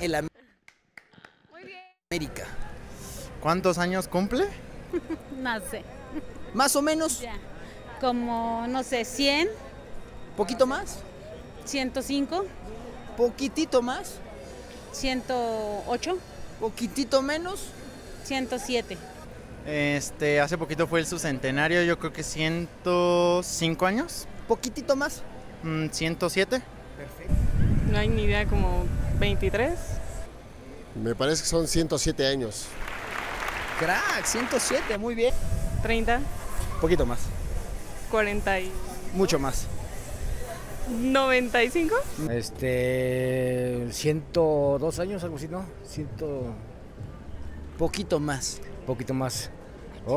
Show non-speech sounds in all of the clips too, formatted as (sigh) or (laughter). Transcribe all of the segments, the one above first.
El Am- América. ¿Cuántos años cumple? (laughs) No sé. Más o menos, Ya. Como, no sé, 100, poquito más, 105, poquitito más, 108, poquitito menos. 107. Este, hace poquito fue el su centenario, yo creo que 105 años. Poquitito más. Mm, 107. No hay ni idea, como 23. Me parece que son 107 años. Crack, 107, muy bien. 30, Poquito más, 40 y mucho más. 95. Este, 102 años, algo así, ¿no? 100, Poquito más. poquito más.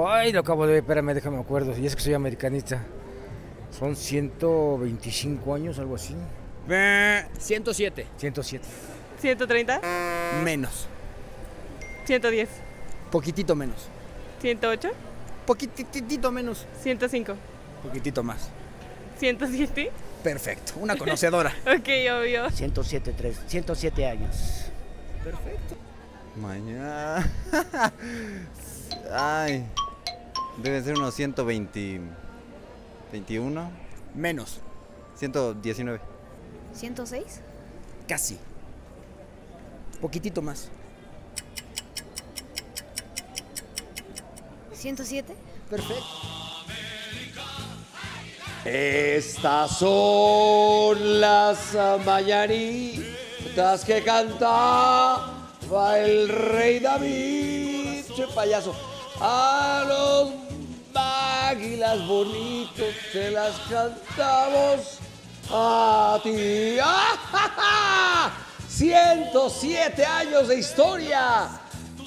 Ay, lo acabo de ver, espérame, déjame me acuerdo. Y es que soy americanista. Son 125 años, algo así. 107. 107. 130, Menos. 110, Poquitito menos. 108, Poquitito menos. 105, Poquitito más. 107. Perfecto. Una conocedora. (laughs) Ok, obvio. 107, 3, 107 años. Mañana. (laughs) Ay. Debe ser unos 120. 21. Menos. 119. ¿106? Casi. Poquitito más. ¿107? Perfecto. Estas son las mañanitas que cantaba el rey David. Che payaso. A los águilas bonitos se las cantamos a ti. ¡Ah! 107 años de historia.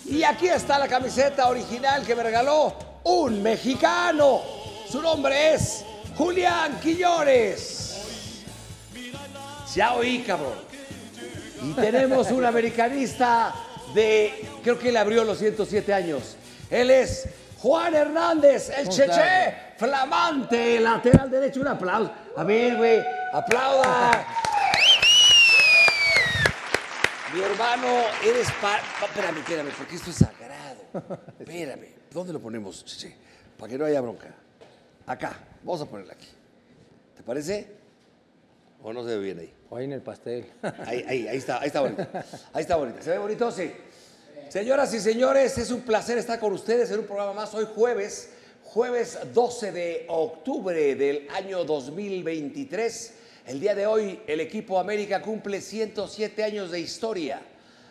Y aquí está la camiseta original que me regaló un mexicano. Su nombre es Julián Quiñones. Ya oí, cabrón. Y tenemos un americanista de, creo que él abrió los 107 años. Él es Juan Hernández, el Cheche, flamante, lateral derecho. Un aplauso. A ver, güey, aplauda. (laughs) Mi hermano, eres pa... pa- Espérame, espérame, porque esto es sagrado. Espérame. ¿Dónde lo ponemos, Cheche? Para que no haya bronca. Acá. Vamos a ponerla aquí. ¿Te parece? ¿O no se ve bien ahí? Ahí en el pastel. Ahí, ahí, ahí está, ahí está bonita. Ahí está bonita. ¿Se ve bonito? Sí. Señoras y señores, es un placer estar con ustedes en un programa más. Hoy jueves, jueves 12 de octubre del año 2023. El día de hoy, el equipo América cumple 107 años de historia.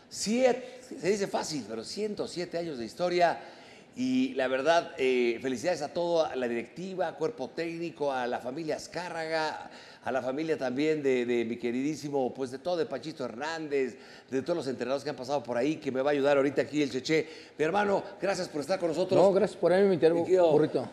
Se dice fácil, pero 107 años de historia. Y la verdad, eh, felicidades a toda la directiva, cuerpo técnico, a la familia Azcárraga, a la familia también de, de mi queridísimo, pues de todo, de Pachito Hernández, de todos los entrenadores que han pasado por ahí, que me va a ayudar ahorita aquí el Cheche. Mi hermano, gracias por estar con nosotros. No, gracias por haberme invitado, burrito.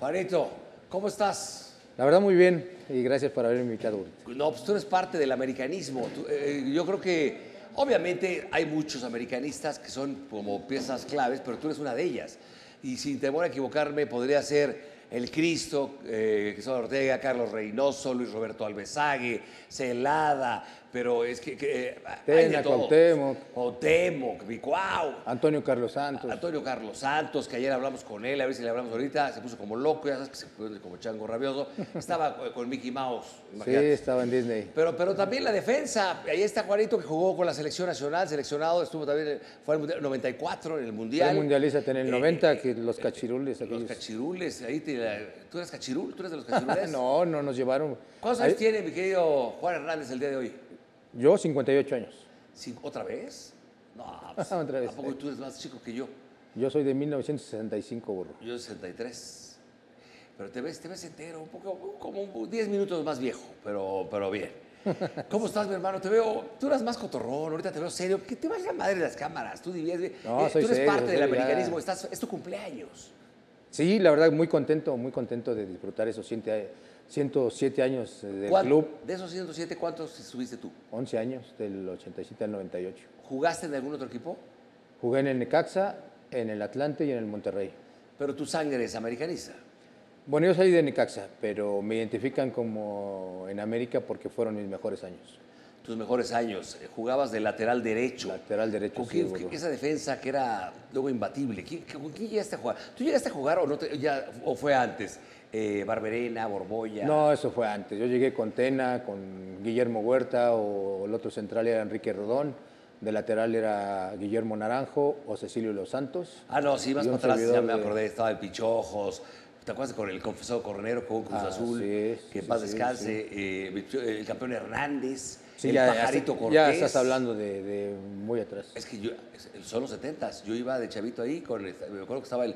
¿cómo estás? La verdad, muy bien. Y gracias por haberme invitado, burrito. No, pues tú eres parte del americanismo. Tú, eh, yo creo que, obviamente, hay muchos americanistas que son como piezas claves, pero tú eres una de ellas. Y sin temor a equivocarme, podría ser el Cristo, eh, Cristóbal Ortega, Carlos Reynoso, Luis Roberto Alvesague, Celada, pero es que... que, eh, de Tena, todo. Cuauhtémoc. Cuauhtémoc, Guau. Antonio Carlos Santos. Antonio Carlos Santos, que ayer hablamos con él, a ver si le hablamos ahorita, se puso como loco, ya sabes que se pone como chango rabioso. Estaba eh, (laughs) con Mickey Mouse, Sí, imagínate. estaba en Disney. Pero, pero también la defensa. Ahí está Juanito que jugó con la selección nacional, seleccionado, estuvo también, fue al mundial, 94 en el mundial. Fue mundialista en el Eh, 90, eh, que los cachirules Los aquellos. cachirules, ahí te la- ¿Tú eres cachirul? ¿Tú eres de los (laughs) cachirules? no, no nos llevaron. ¿Cuántos años tiene mi querido Juan Hernández el día de hoy? Yo, 58 años. ¿Cin- ¿Otra vez? No, pues, (laughs) Otra vez. ¿A poco tú eres más chico que yo? Yo soy de 1965, burro. Yo 63. Pero te ves, te ves entero, un poco, como un- 10 minutos más viejo, pero, pero bien. (laughs) ¿Cómo estás, mi hermano? Te veo, tú eras más cotorrón, ahorita te veo serio. ¿Qué te vas a la madre de las cámaras? Tú divías, No, soy tú eres serio, parte del americanismo, estás, es tu cumpleaños. Sí, la verdad, muy contento, muy contento de disfrutar esos 100 107 años eh, del ¿Cuán- club. De esos 107, ¿cuántos estuviste tú? 11 años, del 87 al 98. ¿Jugaste en algún otro equipo? Jugué en el Necaxa, en el Atlante y en el Monterrey. Pero tu sangre es americanista. Bueno, yo salí de Necaxa, pero me identifican como en América porque fueron mis mejores años. tus mejores años. Eh, Jugabas de lateral derecho. Lateral derecho, ¿Con sí, quién- burro. esa defensa que era luego imbatible. ¿Quién, ¿Con quién llegaste a jugar? ¿Tú llegaste a jugar o, no te- ya, o fue antes? Eh, Barberena, Borboya. No, eso fue antes. Yo llegué con Tena, con Guillermo Huerta, o el otro central era Enrique Rodón, de lateral era Guillermo Naranjo o Cecilio Los Santos. Ah, no, sí, Y para atrás, ya me de- acordé, estaba el Pichojos. ¿Te acuerdas con el confesado Cornero con Cruz Ah, Azul? sí, que sí, paz sí, descanse. eh, el campeón Hernández. El ya, Pajarito ya, Cortés. ya estás hablando de, de muy atrás. Es que yo, son los 70 Yo iba de chavito ahí, con el- me acuerdo que estaba el,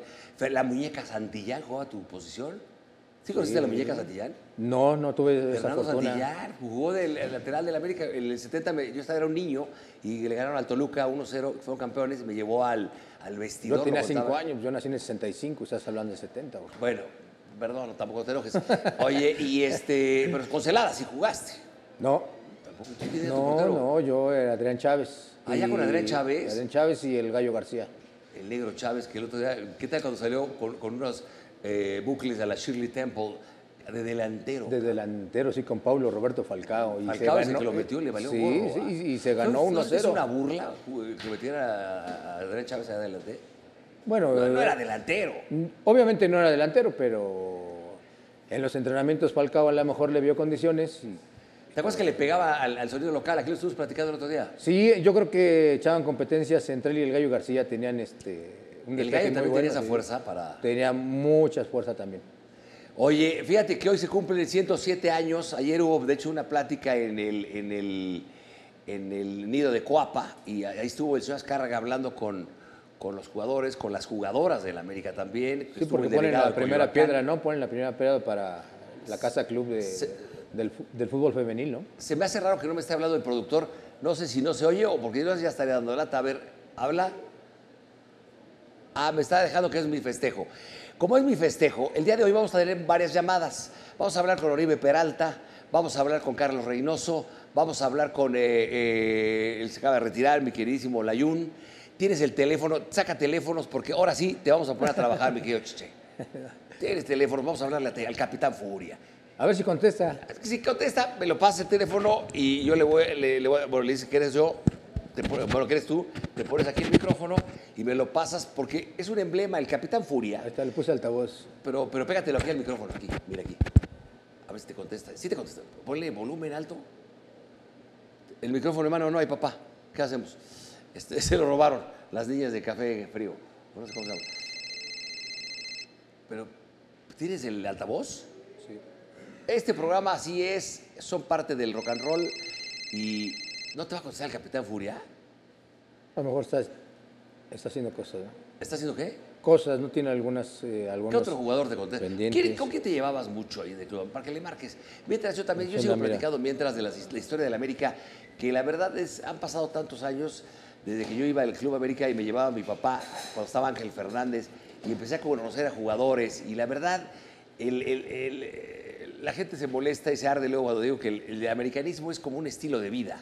la muñeca Santillán, jugaba tu posición. ¿Sí conociste a la muñeca Santillán? No, no tuve esa Fernando fortuna. Santillán jugó del el lateral del América. En el 70 me- yo estaba, era un niño y le ganaron al Toluca 1-0, fueron campeones y me llevó al, al vestidor. Yo tenía cinco contaba. años, yo nací en el 65, estás hablando de 70. güey. Bueno, perdón, tampoco te enojes. Oye, y este, pero con Celada sí jugaste. No, Tampoco. ¿Quién era tu no, portero? no, yo era Adrián Chávez. Ah, ya con Y- Adrián Chávez. Adrián Chávez y el Gallo García. El negro Chávez, que el otro día, ¿qué tal cuando salió con, con unos eh, bucles a la Shirley Temple de delantero? De delantero, sí, con Paulo Roberto Falcao. Y Falcao es el que lo metió, le valió Sí, gorro, sí, ¿ah? y, y se ganó ¿No- no Es 1-0. una burla ju- que metiera a, Adrián Chávez adelante. Bueno, No, no eh, era delantero. obviamente no era delantero, pero en los entrenamientos Falcao a lo mejor le vio condiciones. y- ¿Te acuerdas que le pegaba al, al sonido local? Aquí lo estuvimos platicando el otro día. sí, yo creo que echaban competencias entre él y el Gallo García, tenían este... un El gallo también bueno, tenía esa fuerza para... Tenía mucha fuerza también. Oye, fíjate que hoy se cumplen 107 años. Ayer hubo, de hecho, una plática en el, en el, en el nido de Coapa y ahí estuvo el señor Azcárraga hablando con, con los jugadores, con las jugadoras del América también. Sí, porque ponen la primera piedra, ¿no? Ponen la primera piedra para la casa club de- del, del fútbol femenil, ¿no? Se me hace raro que no me esté hablando el productor. No sé si no se oye o porque yo ya estaría dando lata. A ver, habla. Ah, me está dejando que es mi festejo. Como es mi festejo, el día de hoy vamos a tener varias llamadas. Vamos a hablar con Oribe Peralta, vamos a hablar con Carlos Reynoso, vamos a hablar con eh, eh, el se acaba de retirar, mi queridísimo Layún. Tienes el teléfono, saca teléfonos porque ahora sí te vamos a poner a trabajar, mi querido Chiche. Tienes teléfono, vamos a hablarle al Capitán Furia. A ver si contesta. Si contesta, me lo pasa el teléfono y yo le voy, le, le voy- bueno, le dice que eres yo, te pone- bueno, que eres tú, te pones aquí el micrófono y me lo pasas porque es un emblema, el Capitán Furia. Ahí está, le puse altavoz. Pero, pero pégatelo aquí al micrófono, aquí, mira aquí. A ver si te contesta. Sí te contesta. Ponle volumen alto. El micrófono, hermano, no hay papá. ¿Qué hacemos? Este, (laughs) se lo robaron las niñas de café frío. No sé cómo se llama. Pero, ¿tienes el altavoz? Sí. Este programa así es, son parte del rock and roll y ¿no te va a contestar el Capitán Furia? A lo mejor está, está haciendo cosas, ¿no? ¿Está haciendo qué? Cosas, no tiene algunas... eh, ¿Qué otro jugador te contesta? pendientes. ¿Quién- ¿Con quién te llevabas mucho ahí de club? Para que le marques. Mientras yo también, yo sigo platicando mientras de la historia de la América, que la verdad es, han pasado tantos años desde que yo iba al Club América y me llevaba mi papá cuando estaba Ángel Fernández y empecé a conocer a jugadores y la verdad, el- el- el, eh, la gente se molesta y se arde luego cuando digo que el, el americanismo es como un estilo de vida.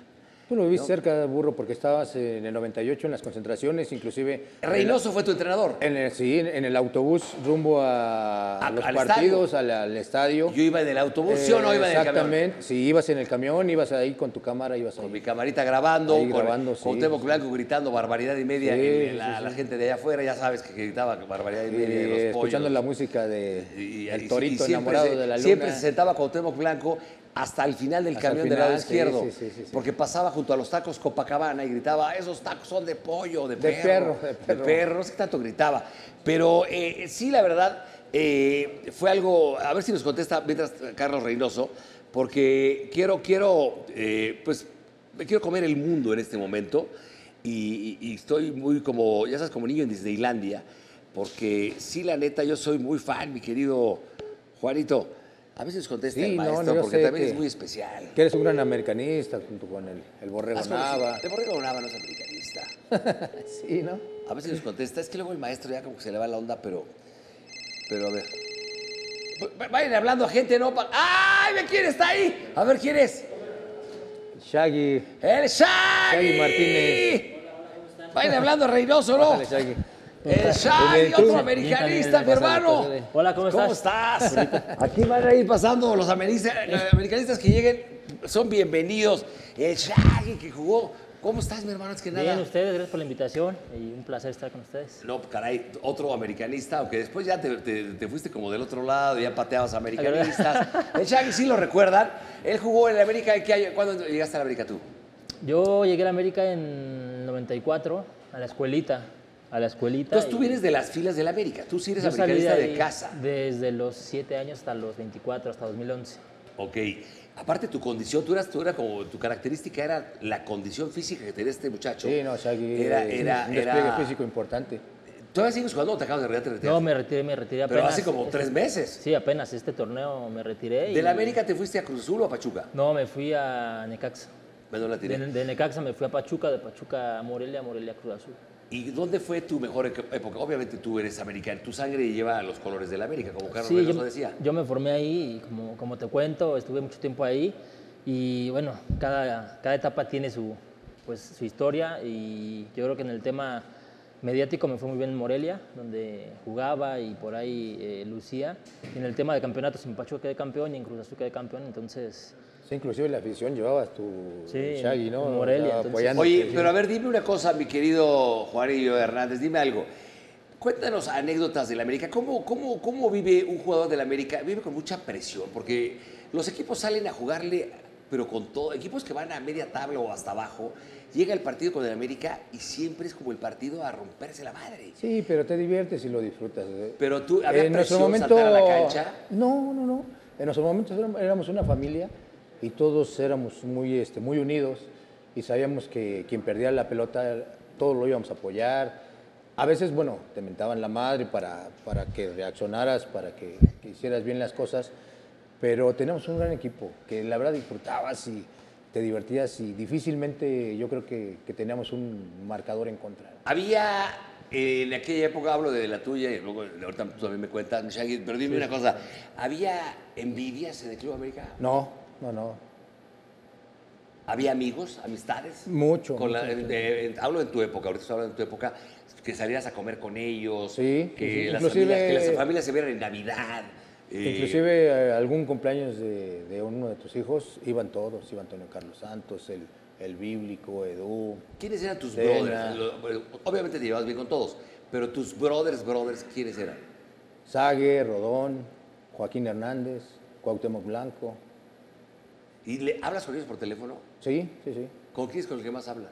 Tú lo viviste ¿no? cerca, Burro, porque estabas en el 98 en las concentraciones, inclusive... Reynoso fue tu entrenador. En el, sí, en el autobús rumbo a, A- los al partidos, al, al estadio. Yo iba en el autobús, ¿sí o no iba en el camión? Exactamente, si ibas en el camión, ibas ahí con tu cámara, ibas Con ahí. mi camarita grabando, Ahí con, grabando, sí, con Temo sí. Blanco gritando barbaridad y media, Sí, sí, la, sí. la gente de allá afuera, ya sabes que gritaba barbaridad y media. de los escuchando pollos. la música de Y- el torito y siempre enamorado de la luna. Siempre se sentaba Cuauhtémoc Blanco hasta el final del Hasta camión del lado final, izquierdo. sí, sí, sí, sí. Porque pasaba junto a los tacos Copacabana y gritaba, esos tacos son de pollo, de De perro. perro, de perro". no sé qué tanto gritaba. Pero eh, sí, la verdad, eh, fue algo, a ver si nos contesta mientras Carlos Reynoso, porque quiero, quiero, eh, pues, me quiero comer el mundo en este momento y, y- y estoy muy como, ya sabes, como niño en Disneylandia, porque sí, la neta, yo soy muy fan, mi querido Juanito. A veces contesta Sí, el maestro, no, porque también que- es muy especial. Que eres un gran americanista junto con el, el Borrego. Nava. El Borrego Nava no es americanista. (laughs) Sí, ¿no? A veces nos contesta, es que luego el maestro ya como que se le va la onda, pero. Pero a ver. Vayan hablando a gente, ¿no? ¡Ay! ve ¿Quién está ahí? A ver quién es. Shaggy. ¡El Shaggy! Shaggy Martínez. Vayan hablando a Reynoso, ¿no? Bájale, Shaggy. El tú. otro americanista, mi hermano. Hola, ¿cómo estás? ¿Cómo estás? (laughs) Aquí van a ir pasando los americanistas que lleguen. son bienvenidos. El Shaggy que jugó. ¿Cómo estás, mi hermano? Es que nada. Bien, ustedes, gracias por la invitación y un placer estar con ustedes. No, caray, otro americanista, aunque después ya te, te- te fuiste como del otro lado, ya pateabas americanistas. (laughs) El Shaggy sí lo recuerdan. Él jugó en el América. ¿en qué año? ¿Cuándo llegaste a la América tú? Yo llegué a la América en 94, a la escuelita. A la escuelita. Entonces tú vienes de las filas del América. Tú sí eres yo salí americanista de, ahí casa. Desde los 7 años hasta los 24, hasta 2011. Ok. Aparte tu condición, tú eras, tú eras como, tu característica era la condición física que tenía este muchacho. Sí, no, Shaggy Era, es era, un despliegue era... físico importante. ¿Todavía sigues jugando o te acabas de retirar? No, me retiré, me retiré Pero apenas. hace como tres meses. Sí, apenas este torneo me retiré. y- ¿De la América te fuiste a Cruz Azul o a Pachuca? No, me fui a Necaxa. Bueno, la tiré. De, de Necaxa me fui a Pachuca, de Pachuca a Morelia, Morelia a Cruz Azul. ¿Y dónde fue tu mejor época? Obviamente tú eres americano, tu sangre lleva los colores de la América, como Carlos Sí, yo, decía. yo me formé ahí y como, como te cuento, estuve mucho tiempo ahí y bueno, cada, cada etapa tiene su, pues, su historia y yo creo que en el tema mediático me fue muy bien en Morelia, donde jugaba y por ahí eh, lucía. Y en el tema de campeonatos en Pachuca quedé campeón y en Cruz Azul quedé campeón, entonces... Sí, inclusive la afición llevabas tu Sí, Shaggy, ¿no? en Morelia, entonces- Oye, pero a ver, dime una cosa, mi querido Juanillo Hernández, dime algo. Cuéntanos anécdotas del América. ¿Cómo, cómo, ¿Cómo vive un jugador del América? Vive con mucha presión, porque los equipos salen a jugarle, pero con todo. Equipos que van a media tabla o hasta abajo. Llega el partido con el América y siempre es como el partido a romperse la madre. Sí, pero te diviertes y lo disfrutas. ¿eh? Pero tú, ¿había en nuestro presión momento, saltar a la cancha? No, no, no. En nuestro momento éramos- éramos una familia y todos éramos muy, este, muy unidos y sabíamos que quien perdía la pelota, todos lo íbamos a apoyar. A veces, bueno, te mentaban la madre para, para que reaccionaras, para que, que hicieras bien las cosas, pero tenemos un gran equipo que la verdad disfrutabas y te divertías y difícilmente yo creo que, que teníamos un marcador en contra. Había, eh, en aquella época, hablo de la tuya y luego ahorita tú también me cuentas, pero dime una cosa, ¿había envidias en el Club América? No, no, no. ¿Había amigos, amistades? Mucho, Con la- mucho, hablo en tu época, ahorita estoy hablando en tu época, que salías a comer con ellos, Sí, que, sí, las Inclusive- familias, que las familias se vieran en Navidad. eh, Inclusive eh, algún cumpleaños de, de uno de tus hijos iban todos, iba Antonio Carlos Santos, el, el bíblico, Edu. ¿Quiénes eran tus brothers? Bueno, Obviamente te llevabas bien con todos, pero tus brothers, brothers, ¿quiénes eran? Sague, Rodón, Joaquín Hernández, Cuauhtémoc Blanco. ¿Y le hablas con ellos por teléfono? Sí, sí, sí. ¿Con quién es con el que más hablas?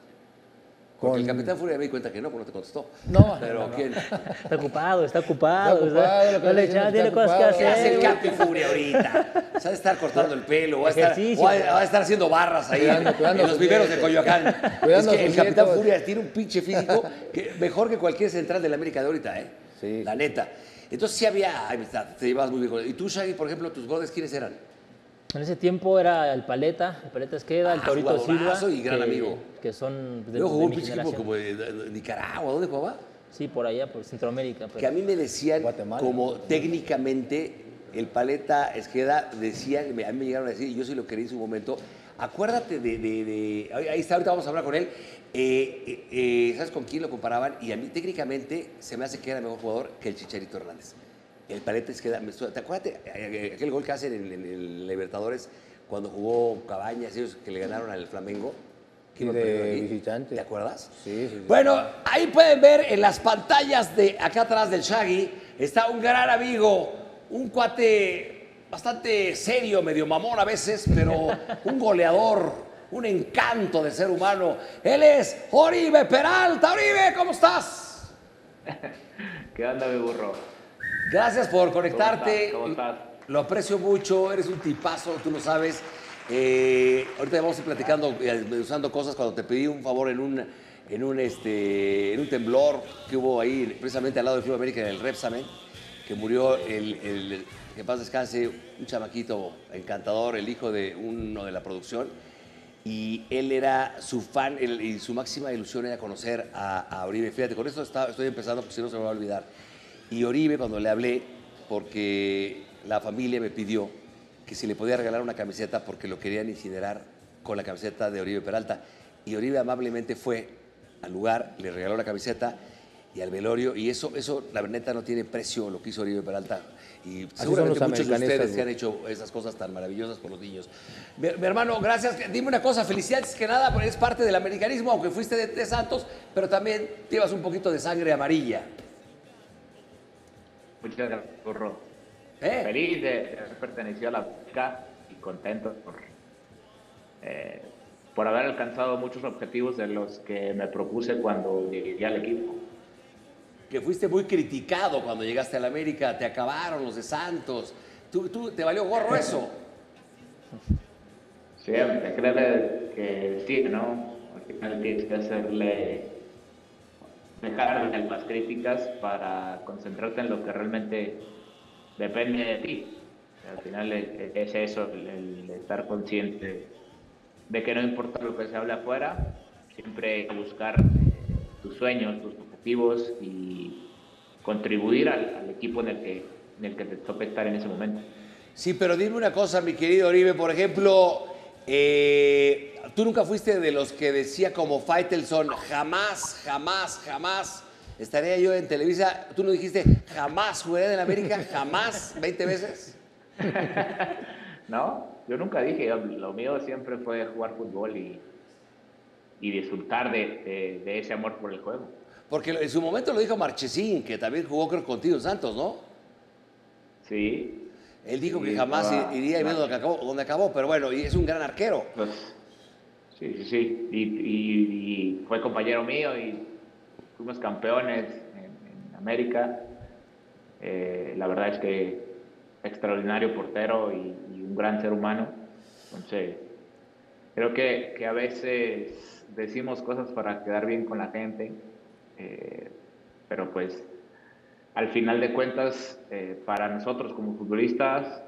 Porque Con- el Capitán Furia me di cuenta que no, porque no te contestó. No, (laughs) Pero no, no. ¿quién? Está ocupado, está ocupado. Está ocupado, diciendo, tiene cosas que ocupado. ¿Qué hace el hacer. Capi Furia ahorita? ¿Sabe estar cortando el pelo? ¿Va a estar, o va a- a estar haciendo barras ahí Cuidando- cuidando en los viveros de. Coyoacán? Cuidando es que el Capitán nietos. Furia tiene un pinche físico que mejor que cualquier central de la América de ahorita, ¿eh? Sí. La neta. Entonces sí había amistad, te llevabas muy bien. ¿Y tú, Shaggy, por ejemplo, tus brothers quiénes eran? En ese tiempo era el Paleta, el Paleta Esqueda, el Ah, Torito Silva. y gran que- amigo. Que son de, Luego jugó un equipo como de, de- de Nicaragua, ¿dónde jugaba? Sí, por allá, por Centroamérica. pero- Que a mí me decían, Guatemala. como técnicamente, el paleta Esqueda decían, me- a mí me llegaron a decir, y yo sí lo quería en su momento, acuérdate de, de- de- ahí ahí está, ahorita vamos a hablar con él, Eh, eh, eh, ¿sabes con quién lo comparaban? Y a mí técnicamente se me hace que era mejor jugador que el Chicharito Hernández. El me estoy- ¿te acuerdas de, eh, aquel gol que hacen en, en el Libertadores cuando jugó Cabañas, ellos que le ganaron al Flamengo? De aquí? visitante. ¿Te acuerdas? Sí, sí, sí. Bueno, ahí pueden ver en las pantallas de acá atrás del Shaggy, está un gran amigo, un cuate bastante serio, medio mamón a veces, pero (laughs) un goleador, un encanto de ser humano. Él es Oribe Peralta. Oribe, ¿cómo estás? (laughs) ¿Qué onda, mi burro? Gracias por conectarte. ¿Cómo estás? Lo aprecio mucho, eres un tipazo, tú lo sabes. Eh, ahorita vamos a ir platicando, eh, usando cosas cuando te pedí un favor en un, en un, este, en un temblor que hubo ahí, precisamente al lado del Club América, en el Repsamen, que murió el, el- que paz descanse, un chamaquito encantador, el hijo de uno de la producción. Y él era su fan él- y su máxima ilusión era conocer a, a Oribe. Fíjate, con esto está- estoy empezando porque si no se me va a olvidar. Y Oribe, cuando le hablé, porque la familia me pidió que si le podía regalar una camiseta porque lo querían incinerar con la camiseta de Oribe Peralta. Y Oribe amablemente fue al lugar, le regaló la camiseta y al velorio. Y eso, eso la neta, no tiene precio lo que hizo Oribe Peralta. Y son seguramente muchos de ustedes que han hecho esas cosas tan maravillosas por los niños. Mi, mi hermano, gracias. Dime una cosa, felicidades que nada, porque eres parte del americanismo, aunque fuiste de, de Santos, pero también llevas un poquito de sangre amarilla. Muchas gracias, Burro. ¿Eh? Feliz de haber pertenecido a la América y contento por, eh, por haber alcanzado muchos objetivos de los que me propuse cuando llegué al equipo. que fuiste muy criticado cuando llegaste a la América, te acabaron los de Santos. ¿Tú, tú te valió gorro eso? (laughs) Siempre, creo que sí, ¿no? Al final tienes que hacerle, dejar de las críticas para concentrarte en lo que realmente depende de ti. Al final es es eso, el, estar consciente de que no importa lo que se hable afuera, siempre buscar eh, tus sueños, tus objetivos y contribuir al, al equipo en el, que, en el que te toca estar en ese momento. Sí, pero dime una cosa, mi querido Oribe, por ejemplo, eh, tú nunca fuiste de los que decía como Faitelson, jamás, jamás, jamás estaría yo en Televisa. Tú no dijiste, jamás jugaré en América, jamás, 20 veces. (laughs) No, yo nunca dije, lo mío siempre fue jugar fútbol y, y disfrutar de, de- de ese amor por el juego. Porque en su momento lo dijo Marchesín, que también jugó creo contigo en Santos, ¿no? Sí. Él dijo que jamás estaba- iría dónde acabó, dónde acabó, pero bueno, y es un gran arquero. Pues, sí, sí, sí. Y, fue compañero mío y fuimos campeones en, América. Eh, la verdad es que extraordinario portero y, y un gran ser humano. Entonces, creo que, que a veces decimos cosas para quedar bien con la gente, eh, pero pues al final de cuentas, eh, para nosotros como futbolistas,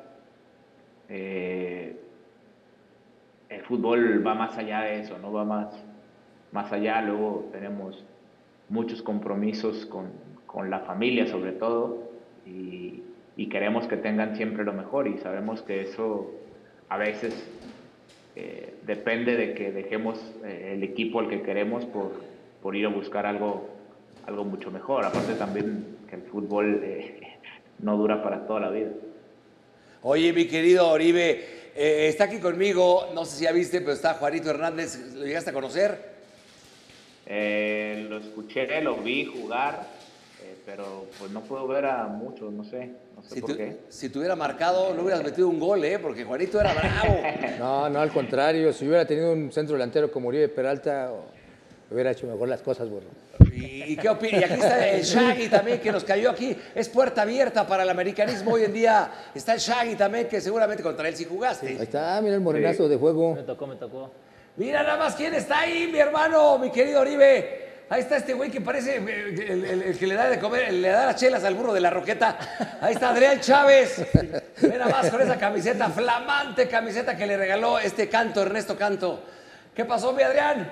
el fútbol va más allá de eso, ¿no? Va más, más allá, luego tenemos muchos compromisos con, con la familia sobre todo y, queremos que tengan siempre lo mejor y sabemos que eso a veces eh, depende de que dejemos eh, el equipo al que queremos por, por ir a buscar algo, algo mucho mejor. Aparte también que el fútbol eh, (laughs) no dura para toda la vida. Oye, mi querido Oribe, eh, está aquí conmigo, no sé si ya viste, pero está Juanito Hernández, ¿lo llegaste a conocer? Eh, lo escuché, lo vi jugar, eh, pero pues no puedo ver a muchos, no sé, no sé Si, por tu- qué. si te hubiera marcado, no hubieras metido un gol, ¿eh? Porque Juanito era bravo. (laughs) No, no, al contrario. Si hubiera tenido un centro delantero como Uribe Peralta, hubiera hecho mejor las cosas, burro. ¿Y, qué opinas? Y aquí está el Shaggy también, que nos cayó aquí. Es puerta abierta para el americanismo hoy en día. Está el Shaggy también, que seguramente contra él sí jugaste. Ahí está, mira el morenazo de juego. Me tocó, me tocó. Mira nada más quién está ahí, mi hermano, mi querido Oribe. Ahí está este güey que parece eh, el, el- el que le da de comer, le da las chelas al burro de la roqueta. Ahí está Adrián Chávez. Mira más con esa camiseta, flamante camiseta que le regaló este canto, Ernesto Canto. ¿Qué pasó, mi Adrián?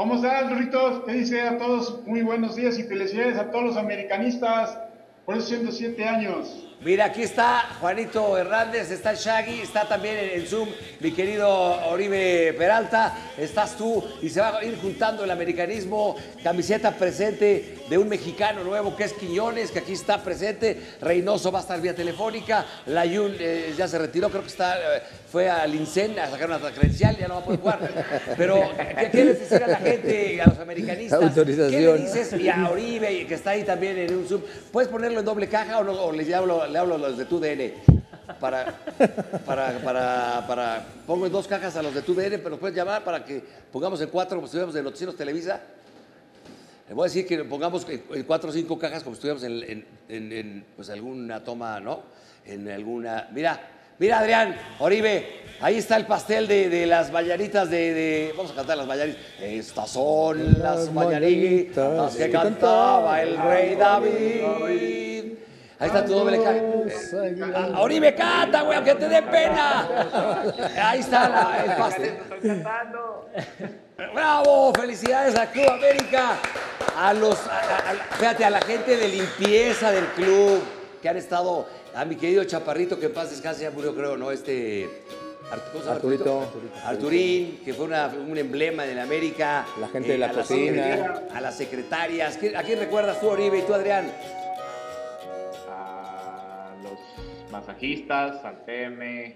¿Cómo están, Ruritos? ¿Qué dice a todos? Muy buenos días y felicidades a todos los americanistas por esos 107 años. Mira, aquí está Juanito Hernández, está Shaggy, está también en el Zoom mi querido Oribe Peralta, estás tú y se va a ir juntando el americanismo, camiseta presente de un mexicano nuevo que es Quiñones, que aquí está presente, Reynoso va a estar vía telefónica, Layun eh, ya se retiró, creo que está, eh, fue al INSEN a sacar una credencial, ya no va a poder jugar. Pero, ¿qué quieres decir a la gente, a los americanistas? Autorización. ¿Qué le dices? Y a Oribe, que está ahí también en un Zoom, ¿puedes ponerlo en doble caja o, no, o le, hablo, le hablo a los de tu DN? Para, para, para, para, pongo en dos cajas a los de tu DN, pero puedes llamar para que pongamos en cuatro, como si estuviéramos en Noticieros Televisa. Le voy a decir que pongamos en cuatro o cinco cajas como si estuviéramos en, en- en- en, pues, alguna toma, ¿no? En alguna. Mira, mira, Adrián, Oribe, ahí está el pastel de, de las mañanitas de, de- Vamos a cantar las mañanitas. Estas son las mañanitas las que cantaba el rey David. Ahí está tu doble caja. Eh, a- Oribe, canta, güey, aunque te dé pena. Ahí está la- el pastel. ¡Bravo! ¡Felicidades a Club América! A los, a, a- a- fíjate, a la gente de limpieza del club que han estado, a mi querido Chaparrito, que en paz descanse, ya murió, creo, ¿no? Este, Artu- ¿cómo se llama Arturito. Arturín, que fue una- un emblema de la América. La gente de la a las cocina. A las secretarias. ¿Quién- ¿A quién recuerdas tú, Oribe, y tú, Adrián? Masajistas, al TM,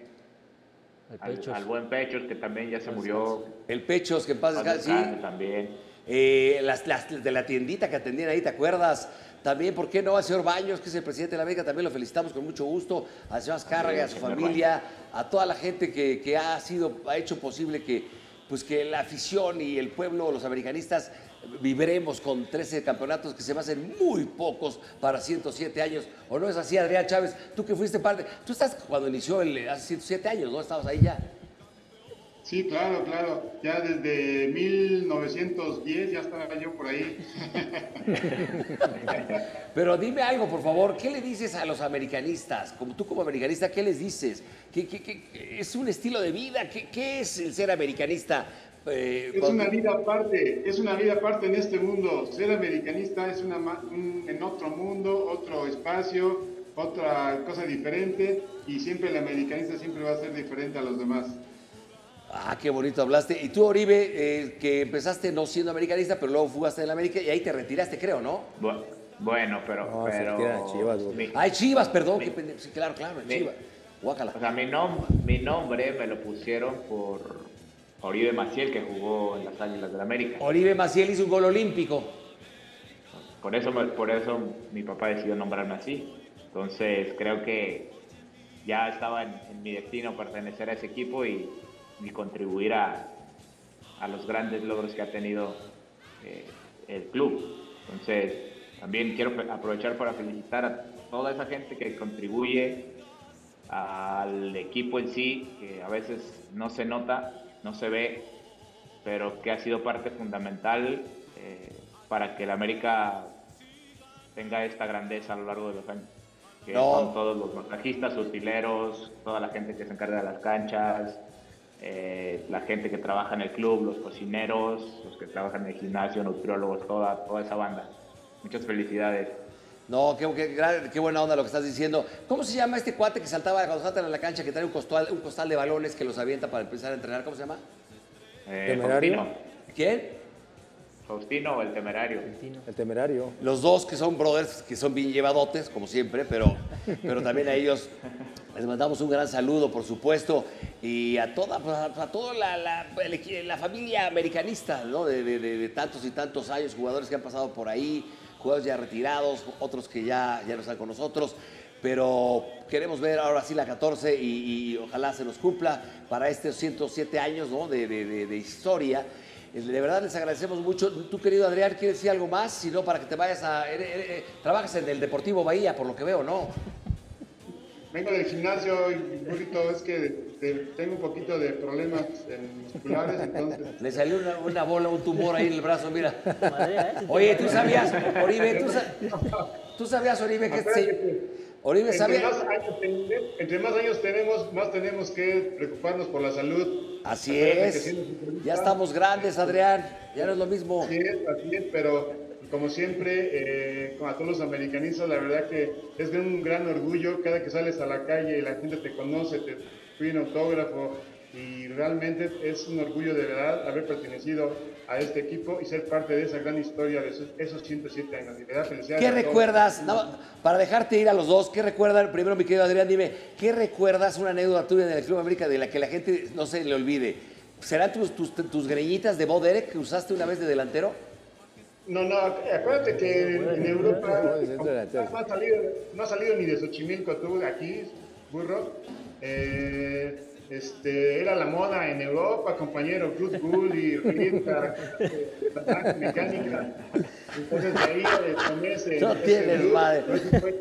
al, buen Pechos, que también ya se murió. El Pechos, que en paz descanse, sí. también. Eh, las, las de la tiendita que atendían ahí, ¿te acuerdas? También, ¿por qué no? Al señor Baños, que es el presidente de la América, también lo felicitamos con mucho gusto. Al señor Azcárraga, a su familia, a toda la gente que, que ha sido, ha hecho posible que, pues que la afición y el pueblo, los americanistas, vibremos con 13 campeonatos que se me hacen muy pocos para 107 años. ¿O no es así, Adrián Chávez? Tú que fuiste parte, tú estás cuando inició el, hace 107 años, ¿no? Estabas ahí ya. Sí, claro, claro. Ya desde 1910 ya estaba yo por ahí. (laughs) Pero dime algo, por favor, ¿qué le dices a los americanistas? Como tú como americanista, ¿qué les dices? ¿Qué, qué- qué- es un estilo de vida? ¿Qué, qué es el ser americanista? Eh, Es cuando- una vida aparte, es una vida aparte en este mundo. Ser americanista es una, ma- un- en otro mundo, otro espacio, otra cosa diferente y siempre el americanista siempre va a ser diferente a los demás. Ah, qué bonito hablaste. Y tú, Oribe, eh, que empezaste no siendo americanista, pero luego fugaste en la América y ahí te retiraste, creo, ¿no? Bu- Bueno, pero... No, pero Chivas, mi- Ay, Chivas, perdón. qué pendejo. Sí, claro, claro, Sí. Chivas. Guácala. O sea, mi, nom- mi nombre me lo pusieron por Oribe Maciel, que jugó en las Águilas del América. Oribe Maciel hizo un gol olímpico. Por eso, por eso mi papá decidió nombrarme así. Entonces creo que ya estaba en, en mi destino pertenecer a ese equipo y, y contribuir a, a los grandes logros que ha tenido eh, el club. Entonces también quiero aprovechar para felicitar a toda esa gente que contribuye al equipo en sí, que a veces no se nota, no se ve, pero que ha sido parte fundamental eh, para que el América tenga esta grandeza a lo largo de los años. Que No. son todos los masajistas, utileros, toda la gente que se encarga de las canchas, eh, la gente que trabaja en el club, los cocineros, los que trabajan en el gimnasio, nutriólogos, toda, toda esa banda. Muchas felicidades. No, qué, qué gran- qué buena onda lo que estás diciendo. ¿Cómo se llama este cuate que saltaba cuando saltan en la cancha, que trae un costal, un costal de balones que los avienta para empezar a entrenar? ¿Cómo se llama? Eh, ¿Temerario? Faustino. ¿Quién? Faustino o el temerario. El temerario. Los dos que son brothers, que son bien llevadotes, como siempre, pero, pero también a ellos les mandamos un gran saludo, por supuesto, y a toda, pues, a, a toda la, la- familia americanista, ¿no? De, de- de- de tantos y tantos años, jugadores que han pasado por ahí, jugadores ya retirados, otros que ya, ya no están con nosotros, pero queremos ver ahora sí la 14 y, ojalá se nos cumpla para estos 107 años ¿no? de, de- de- historia. Eh, De verdad les agradecemos mucho. Tú, querido Adrián, ¿quieres decir algo más? Si no, para que te vayas a... eres- eh, trabajas en el Deportivo Bahía, por lo que veo, ¿no? Vengo del gimnasio y poquito, es que te- tengo un poquito de problemas eh, musculares, entonces... (laughs) Le salió una, una bola, un tumor ahí en el brazo, mira. ¿eh? Oye, ¿tú sabías, Oribe, tú, sa- (laughs) tú sabías, Oribe, que este... Acuérdate Oribe, Entre ¿sabía? más, años, ten- entre más años tenemos, más tenemos que preocuparnos por la salud. Así es. Ya estamos grandes, Adrián. Ya no es lo mismo. Así es, así es, pero como siempre, eh, a todos los americanistas, la verdad que es un gran orgullo cada que sales a la calle y la gente te conoce, te pide un autógrafo y realmente es un orgullo de verdad haber pertenecido a este equipo y ser parte de esa gran historia de esos, esos 107 años. Y de verdad, felicidades ¿Qué recuerdas? No, para dejarte ir a los dos, ¿qué recuerdas? Primero, mi querido Adrián, dime, ¿qué recuerdas una anécdota tuya en el Club América de la que la gente no se le olvide? ¿Serán tus, tus, tus greñitas de Bo Derek que usaste una vez de delantero? No, no, acuérdate que en Europa no ha salido, no ha salido ni de Xochimilco tú, aquí, burro. Eh, este, era la moda en Europa, compañero, Good Bull y Rita, eh, mecánica. Entonces de ahí tomé ese, No tienes madre.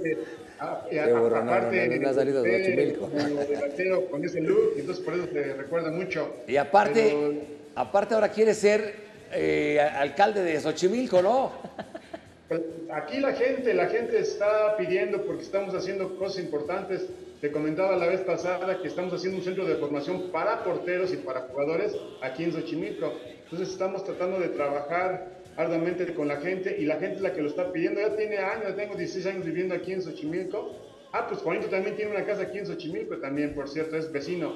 que, ah, no, aparte, usted, Xochimilco. como delantero con ese look, entonces por eso te recuerda mucho. Y aparte, Pero- aparte ahora quieres ser eh, alcalde de Xochimilco, ¿no? Pues, Aquí la gente, la gente está pidiendo porque estamos haciendo cosas importantes. Te comentaba la vez pasada que estamos haciendo un centro de formación para porteros y para jugadores aquí en Xochimilco. Entonces estamos tratando de trabajar arduamente con la gente y la gente es la que lo está pidiendo. Ya tiene años, ya tengo 16 años viviendo aquí en Xochimilco. Ah, pues Juanito también tiene una casa aquí en Xochimilco también, por cierto, es vecino.